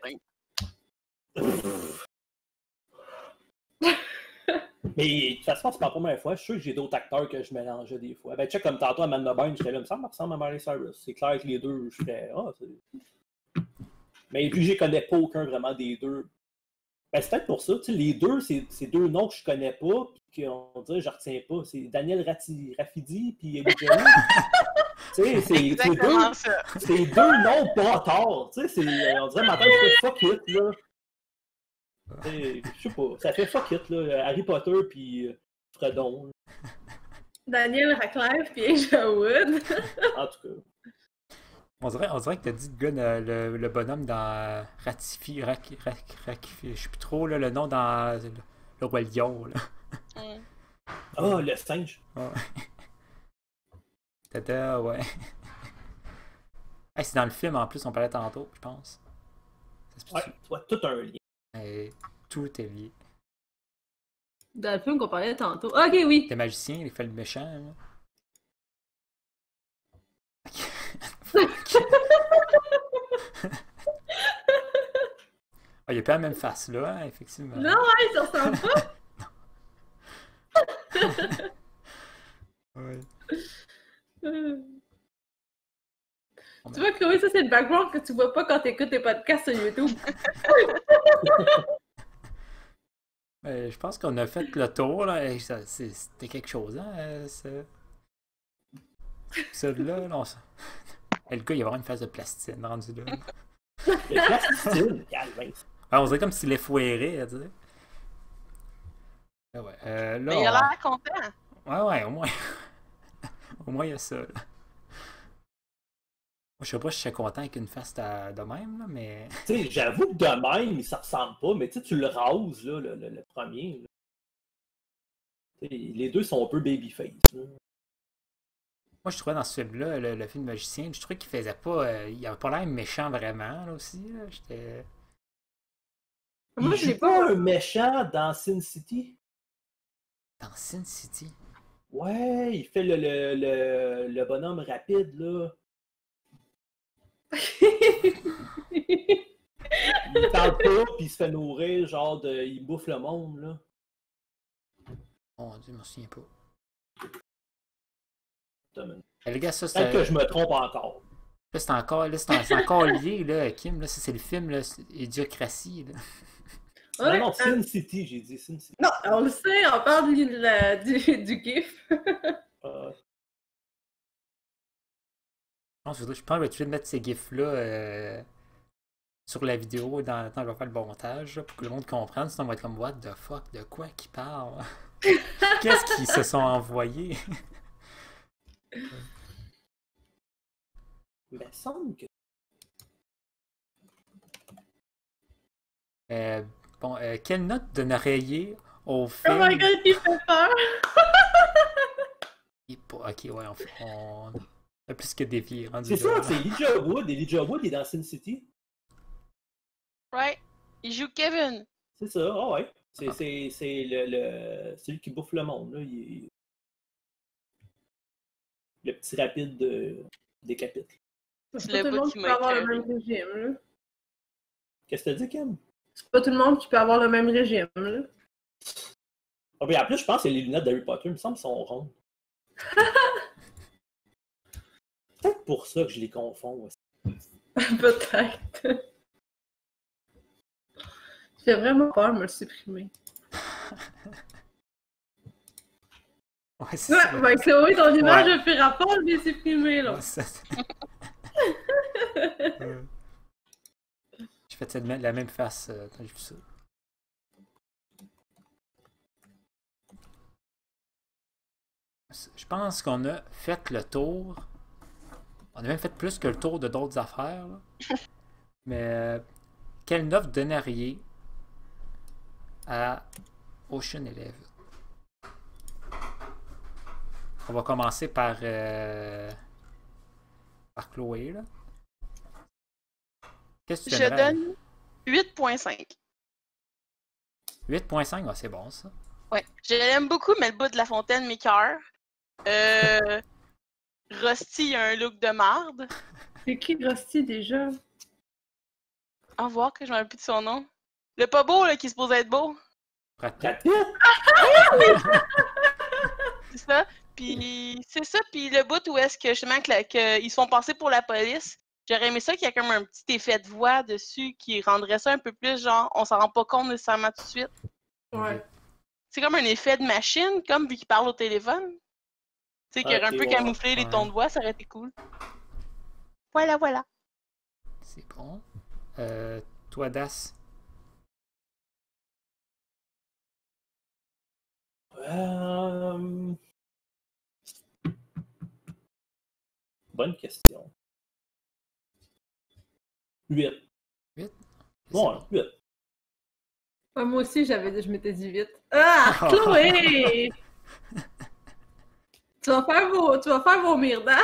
Speaker 8: Mais de toute façon, c'est pas la première fois. Je suis sûr que j'ai d'autres acteurs que je mélangeais des fois. Ben, check comme tantôt Amanda Bynes, j'étais là, il me semble, ressemble à Miley Cyrus. C'est clair que les deux, je fais. Ah, c'est. Mais puis, je connais pas aucun vraiment des deux. Ben, c'est peut-être pour ça. Tu sais, les deux, c'est c'est deux noms que je connais pas, puis qu'on dirait, je retiens pas. C'est Daniel Rati- Rafidi, puis Elijah. Tu sais, c'est c'est deux, c'est deux noms pas tard. Tu sais, c'est- on dirait, ma tête fait fuck it, là. Je sais pas, ça fait fuck it, là. Harry Potter, puis euh, Fredon.
Speaker 7: Daniel Radcliffe puis Elijah Wood.
Speaker 8: En tout cas.
Speaker 1: On dirait, on dirait que t'as dit le, gars, le, le- bonhomme dans Ratifi, je sais plus trop là, le nom dans le, le Roi Lion. Là.
Speaker 6: Mm.
Speaker 8: Ah, le singe.
Speaker 1: Ouais. Tata, ouais. Hey, c'est dans le film en plus, on parlait tantôt, je pense. Ça se
Speaker 8: Ouais, tu vois, tout un lien.
Speaker 1: Tout est lié.
Speaker 7: Dans le film qu'on parlait tantôt. Ok, oui.
Speaker 1: Les magiciens, il fait le méchant. Là. Ah, il a pas la même face là, hein, effectivement.
Speaker 7: Non, ouais, ça ressemble pas.
Speaker 1: Ouais.
Speaker 7: Tu vois, Chloé, ça, c'est le background que tu vois pas quand t'écoutes tes podcasts sur YouTube.
Speaker 1: Euh, je pense qu'on a fait le tour, là. et ça- c'est- C'était quelque chose, hein, euh, ça. Celui-là, là, on s- Eh, Le gars, il a vraiment une face de plastine rendu là.
Speaker 8: Calvin.
Speaker 1: Ah, on dirait comme s'il est foiré, tu sais. Ah ouais, euh, là,
Speaker 6: Mais il a
Speaker 1: on-
Speaker 6: l'air content.
Speaker 1: Ouais, ouais, au moins. au moins, il y a ça, là. Je sais pas si je serais content avec une face de, de même, là, mais.
Speaker 8: Tu sais, j'avoue que de même, ça ressemble pas, mais tu sais, tu le rases, là, le, le- le premier. là. Les deux sont un peu babyface. là.
Speaker 1: Moi, je trouvais dans ce film-là, le, le film Magicien, je trouvais qu'il faisait pas. euh, il avait pas l'air méchant vraiment, là aussi. là. J'étais.
Speaker 7: Moi,
Speaker 8: Il
Speaker 7: je pas.
Speaker 8: un méchant dans Sin City?
Speaker 1: Dans Sin City?
Speaker 8: Ouais, il fait le, le, le, le bonhomme rapide, là. Il parle pas, puis il se fait nourrir, genre, de, il bouffe le monde, là.
Speaker 1: Mon dieu, je m'en souviens pas. Eh, Les gars, ça,
Speaker 8: Peut-être que je me trompe encore.
Speaker 1: là, c'est encore, là, c'est en- c'est encore lié, là, Kim. Là, ça, c'est le film, là, c'est Idiocratie. Là.
Speaker 7: Ouais,
Speaker 8: non, non,
Speaker 7: euh,
Speaker 8: Sin City, j'ai dit Sin City.
Speaker 7: non, on le sait, on parle la- du, du GIF.
Speaker 8: Euh,
Speaker 1: Je pense, que je pense que je vais tout de suite mettre ces gifs-là euh, sur la vidéo dans, quand je vais faire le montage là, pour que le monde comprenne. Sinon, on va être comme What the fuck, de quoi qu'ils parlent? Qu'est-ce qu'ils se sont envoyés?
Speaker 8: Il me semble que.
Speaker 1: Euh, Bon, euh, quelle note donneriez au
Speaker 7: Oh
Speaker 1: film?
Speaker 7: my god, il fait peur!
Speaker 1: Ok, ouais, on fait, on fait plus que dévier. rendu
Speaker 8: C'est ça, c'est Elijah Wood. Elijah Wood il est dans Sin City.
Speaker 6: Right? Il joue Kevin.
Speaker 8: C'est ça, ah ouais. C'est
Speaker 1: Ah.
Speaker 8: c'est- c'est le, le celui qui bouffe le monde. Là. Il est- Le petit rapide de... des capitles.
Speaker 6: C'est
Speaker 7: pas tout le monde
Speaker 6: qui
Speaker 7: peut avoir le même régime, là.
Speaker 8: Qu'est-ce que t'as dit, Kim?
Speaker 7: C'est pas tout le monde qui peut avoir le même régime, là.
Speaker 8: Ah, puis en plus, je pense que les lunettes d'Harry Potter, il me semble, sont rondes. Peut-être pour ça que je les confonds. aussi.
Speaker 7: Peut-être. J'ai vraiment peur de me le supprimer.
Speaker 1: Ouais, c'est
Speaker 7: Ouais,
Speaker 1: ça.
Speaker 7: ben Chloé, ton image
Speaker 1: Ouais.
Speaker 7: ne fera pas de les supprimer, là.
Speaker 1: Ouais, ça, c'est- Euh, J'ai fait cette- la même face euh, quand j'ai vu ça. Je pense qu'on a fait le tour. On a même fait plus que le tour de d'autres affaires. là. Mais euh, quelle note donneriez à Ocean Eleven? On va commencer par, euh, par Chloé. Qu'est-ce que tu
Speaker 6: Je donne 8.5.
Speaker 1: 8.5, ah, c'est bon ça.
Speaker 6: Ouais. Je l'aime beaucoup, mais le bout de la fontaine m'écoeure. Euh... Rusty a un look de marde.
Speaker 7: C'est qui Rusty déjà?
Speaker 6: Au revoir, que je me rappelle plus de son nom. Le pas beau, là, qui se pose être beau. C'est ça. Puis c'est ça. Puis le bout où est-ce que justement que la- que ils se font passer pour la police. J'aurais aimé ça qu'il y a comme un petit effet de voix dessus qui rendrait ça un peu plus genre on s'en rend pas compte nécessairement tout de suite.
Speaker 7: Ouais.
Speaker 6: C'est comme un effet de machine, comme vu qu'il parle au téléphone. Tu sais, qu'il aurait
Speaker 8: Ok,
Speaker 6: un peu
Speaker 8: ouais.
Speaker 6: camouflé les tons de voix, ça aurait été cool. Voilà, voilà.
Speaker 1: C'est bon. Euh, toi, Das?
Speaker 8: Euh, Bonne question. 8.
Speaker 1: 8?
Speaker 8: Ouais, 8.
Speaker 7: Ouais, moi aussi, j'avais dit, je m'étais dit vite. Ah, Chloé! Tu vas faire vos, tu vas faire vos mirdas.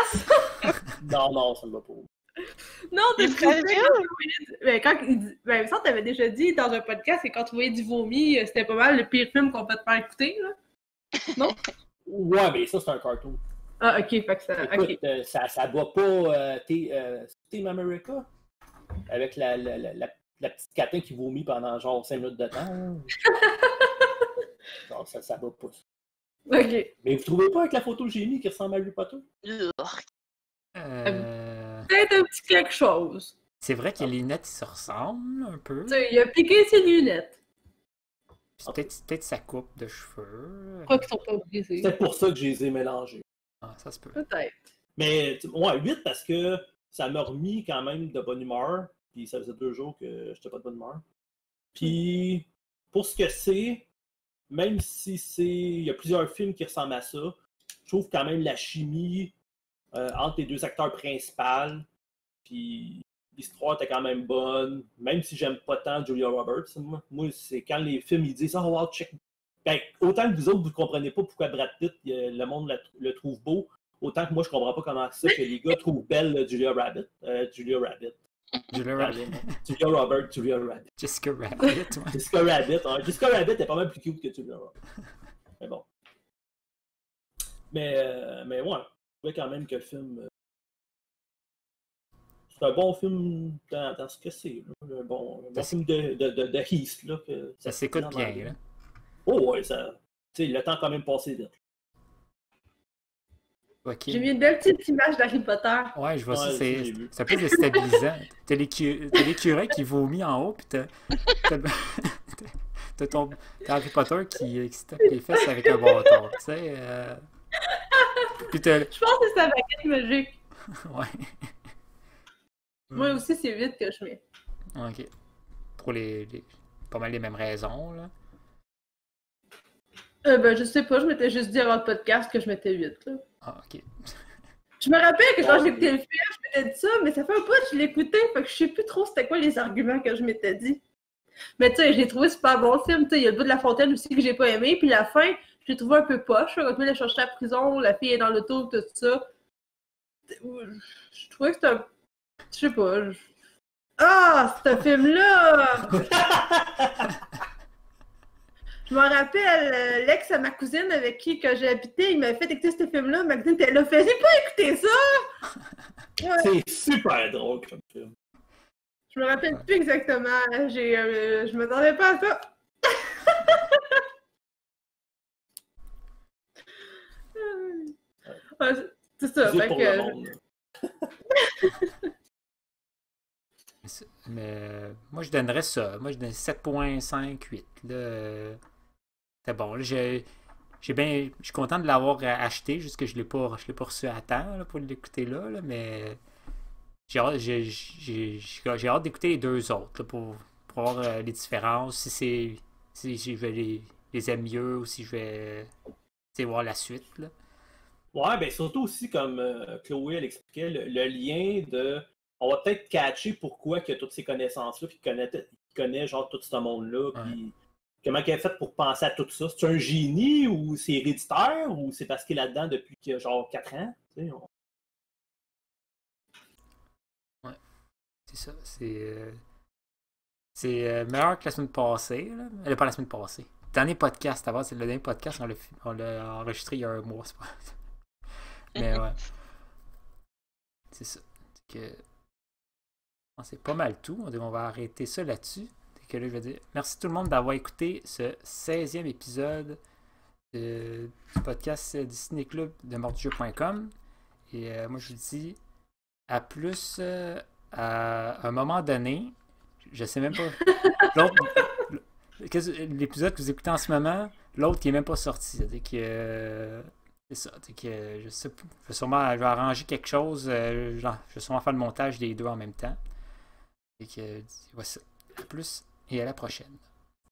Speaker 8: Non, non, ça me va pas.
Speaker 7: Non, t'es fragile. Ben, quand il dit, ben, que t'avais déjà dit dans un podcast que quand tu voyais du vomi, euh, c'était pas mal le pire film qu'on peut te faire écouter, là. Non?
Speaker 8: Ouais, mais ça, c'est un cartoon.
Speaker 7: Ah, ok, fait que ça.
Speaker 8: Écoute,
Speaker 7: Ok.
Speaker 8: euh, ça, ça pas euh, T- euh, Team America avec la, la, la, la, la petite catin qui vomit pendant genre 5 minutes de temps. genre, ça, ça bat pas. ça.
Speaker 7: Ok.
Speaker 8: Mais vous trouvez pas avec la photo que j'ai mis qui ressemble à Harry Potter?
Speaker 1: Euh,
Speaker 7: Peut-être un petit quelque chose.
Speaker 1: c'est vrai que les lunettes se ressemblent un peu.
Speaker 7: Il a piqué ses lunettes.
Speaker 1: Peut-être peut sa coupe de cheveux.
Speaker 7: Je crois qu'ils sont pas brisés.
Speaker 8: C'est pour ça que je les ai mélangés.
Speaker 1: Ah, ça se peut.
Speaker 7: Peut-être.
Speaker 8: Mais ouais, 8 parce que ça m'a remis quand même de bonne humeur. Puis ça faisait deux jours que j'étais pas de bonne humeur. Puis pour ce que c'est, même si c'est. Il y a plusieurs films qui ressemblent à ça, je trouve quand même la chimie euh, entre les deux acteurs principaux. Puis l'histoire était quand même bonne. Même si j'aime pas tant Julia Roberts. Moi, c'est quand les films ils disent Oh wow, check ben, autant que vous autres, vous ne comprenez pas pourquoi Brad Pitt, le monde le, trouve beau, autant que moi, je comprends pas comment ça que les gars trouvent belle euh, Julia Rabbit. Euh, Julia Rabbit.
Speaker 1: Julia Rabbit.
Speaker 8: Julia Robert, Julia Rabbit.
Speaker 1: Jessica Rabbit. ouais.
Speaker 8: Jessica Rabbit. hein. Jessica Rabbit est pas mal plus cute que Julia Roberts. Mais bon. Mais, euh, mais ouais, je trouvais quand même que le film. euh, c'est un bon film dans, dans ce que c'est. Un bon, un bon
Speaker 1: Ça
Speaker 8: film de, de, de, de Heath. Là, que
Speaker 1: Ça
Speaker 8: se
Speaker 1: s'écoute bien, là.
Speaker 8: Oh, ouais, ça. Tu sais, le temps a quand même passé vite.
Speaker 7: J'ai mis une belle petite image d'Harry Potter.
Speaker 1: Ouais, je vois ça,
Speaker 8: Ouais,
Speaker 1: c'est un peu déstabilisant. T'as l'écu- t'as l'écureuil qui vomit en haut, puis t'as ton t'as Harry Potter qui, qui se tape les fesses avec un bâton, tu sais. euh. Puis t'as...
Speaker 7: Je pense que c'est sa baguette magique.
Speaker 1: Ouais,
Speaker 7: Moi aussi, c'est vite que je mets.
Speaker 1: ok. Pour les, les- Pas mal les mêmes raisons, là.
Speaker 7: Euh, ben, je sais pas, je m'étais juste dit avant le podcast que je mettais 8. Là.
Speaker 1: Ah, ok.
Speaker 7: Je me rappelle que quand j'écoutais le film, je m'étais dit ça, mais ça fait un peu que je l'écoutais, fait que je sais plus trop c'était quoi les arguments que je m'étais dit. Mais tu sais, j'ai trouvé super bon film. Tu sais, il y a le bout de la fontaine aussi que j'ai pas aimé, puis la fin, j'ai trouvé un peu poche. Quand il la chercher à la prison, la fille est dans l'auto, tout ça. Je trouvais que c'était un. Je sais pas. Ah, ce film-là! Je me rappelle, euh, l'ex à ma cousine avec qui que j'ai habité, il m'avait fait écouter ce film-là. Ma cousine était là, faisait pas écouter ça! Ouais,
Speaker 8: C'est super drôle comme film.
Speaker 7: je me rappelle plus exactement. J'ai, euh, je m'attendais pas à ça. Ouais, c'est- ça. Fait
Speaker 8: pour
Speaker 7: que-
Speaker 8: le monde. là.
Speaker 1: Mais Mais euh, moi, je donnerais ça. Moi, je donnerais 7.58. Là, c'est bon. Là, j'ai bien, je suis content de l'avoir acheté, juste que je ne l'ai pas, je l'ai pas reçu à temps là, pour l'écouter là, là, mais j'ai hâte, j'ai, j'ai- j'ai- j'ai hâte d'écouter les deux autres là, pour, pour voir euh, les différences, si c'est si je vais les, les aimer mieux ou si je vais voir la suite. Là.
Speaker 8: Ouais, ben surtout aussi, comme euh, Chloé elle expliquait, le, le lien de. On va peut-être catcher pourquoi il y a toutes ces connaissances-là, puis qu'il connaît, qu'il connaît genre tout ce monde-là, puis comment il a fait pour penser à tout ça? C'est un génie ou c'est héréditaire ou c'est parce qu'il est là-dedans depuis genre 4 ans? on-
Speaker 1: C'est ça. C'est. euh, C'est euh, meilleur que la semaine passée. Là. Euh, pas la semaine passée. Dernier podcast avant, c'est le dernier podcast, on l'a, enregistré il y a un mois, c'est pas. Mais ouais. C'est ça. C'est pas mal tout. On va arrêter ça là-dessus. C'est que là, je vais dire merci tout le monde d'avoir écouté ce 16e épisode de- du podcast du Ciné Club de mordujeu.com. Et euh, moi, je vous dis à plus euh, à un moment donné. Je sais même pas. L'épisode que vous écoutez en ce moment, l'autre qui est même pas sorti. C'est que euh, c'est ça. C'est que je sais. Je vais sûrement je vais arranger quelque chose. je vais sûrement faire le montage des deux en même temps. Et que voici. À plus et à la prochaine.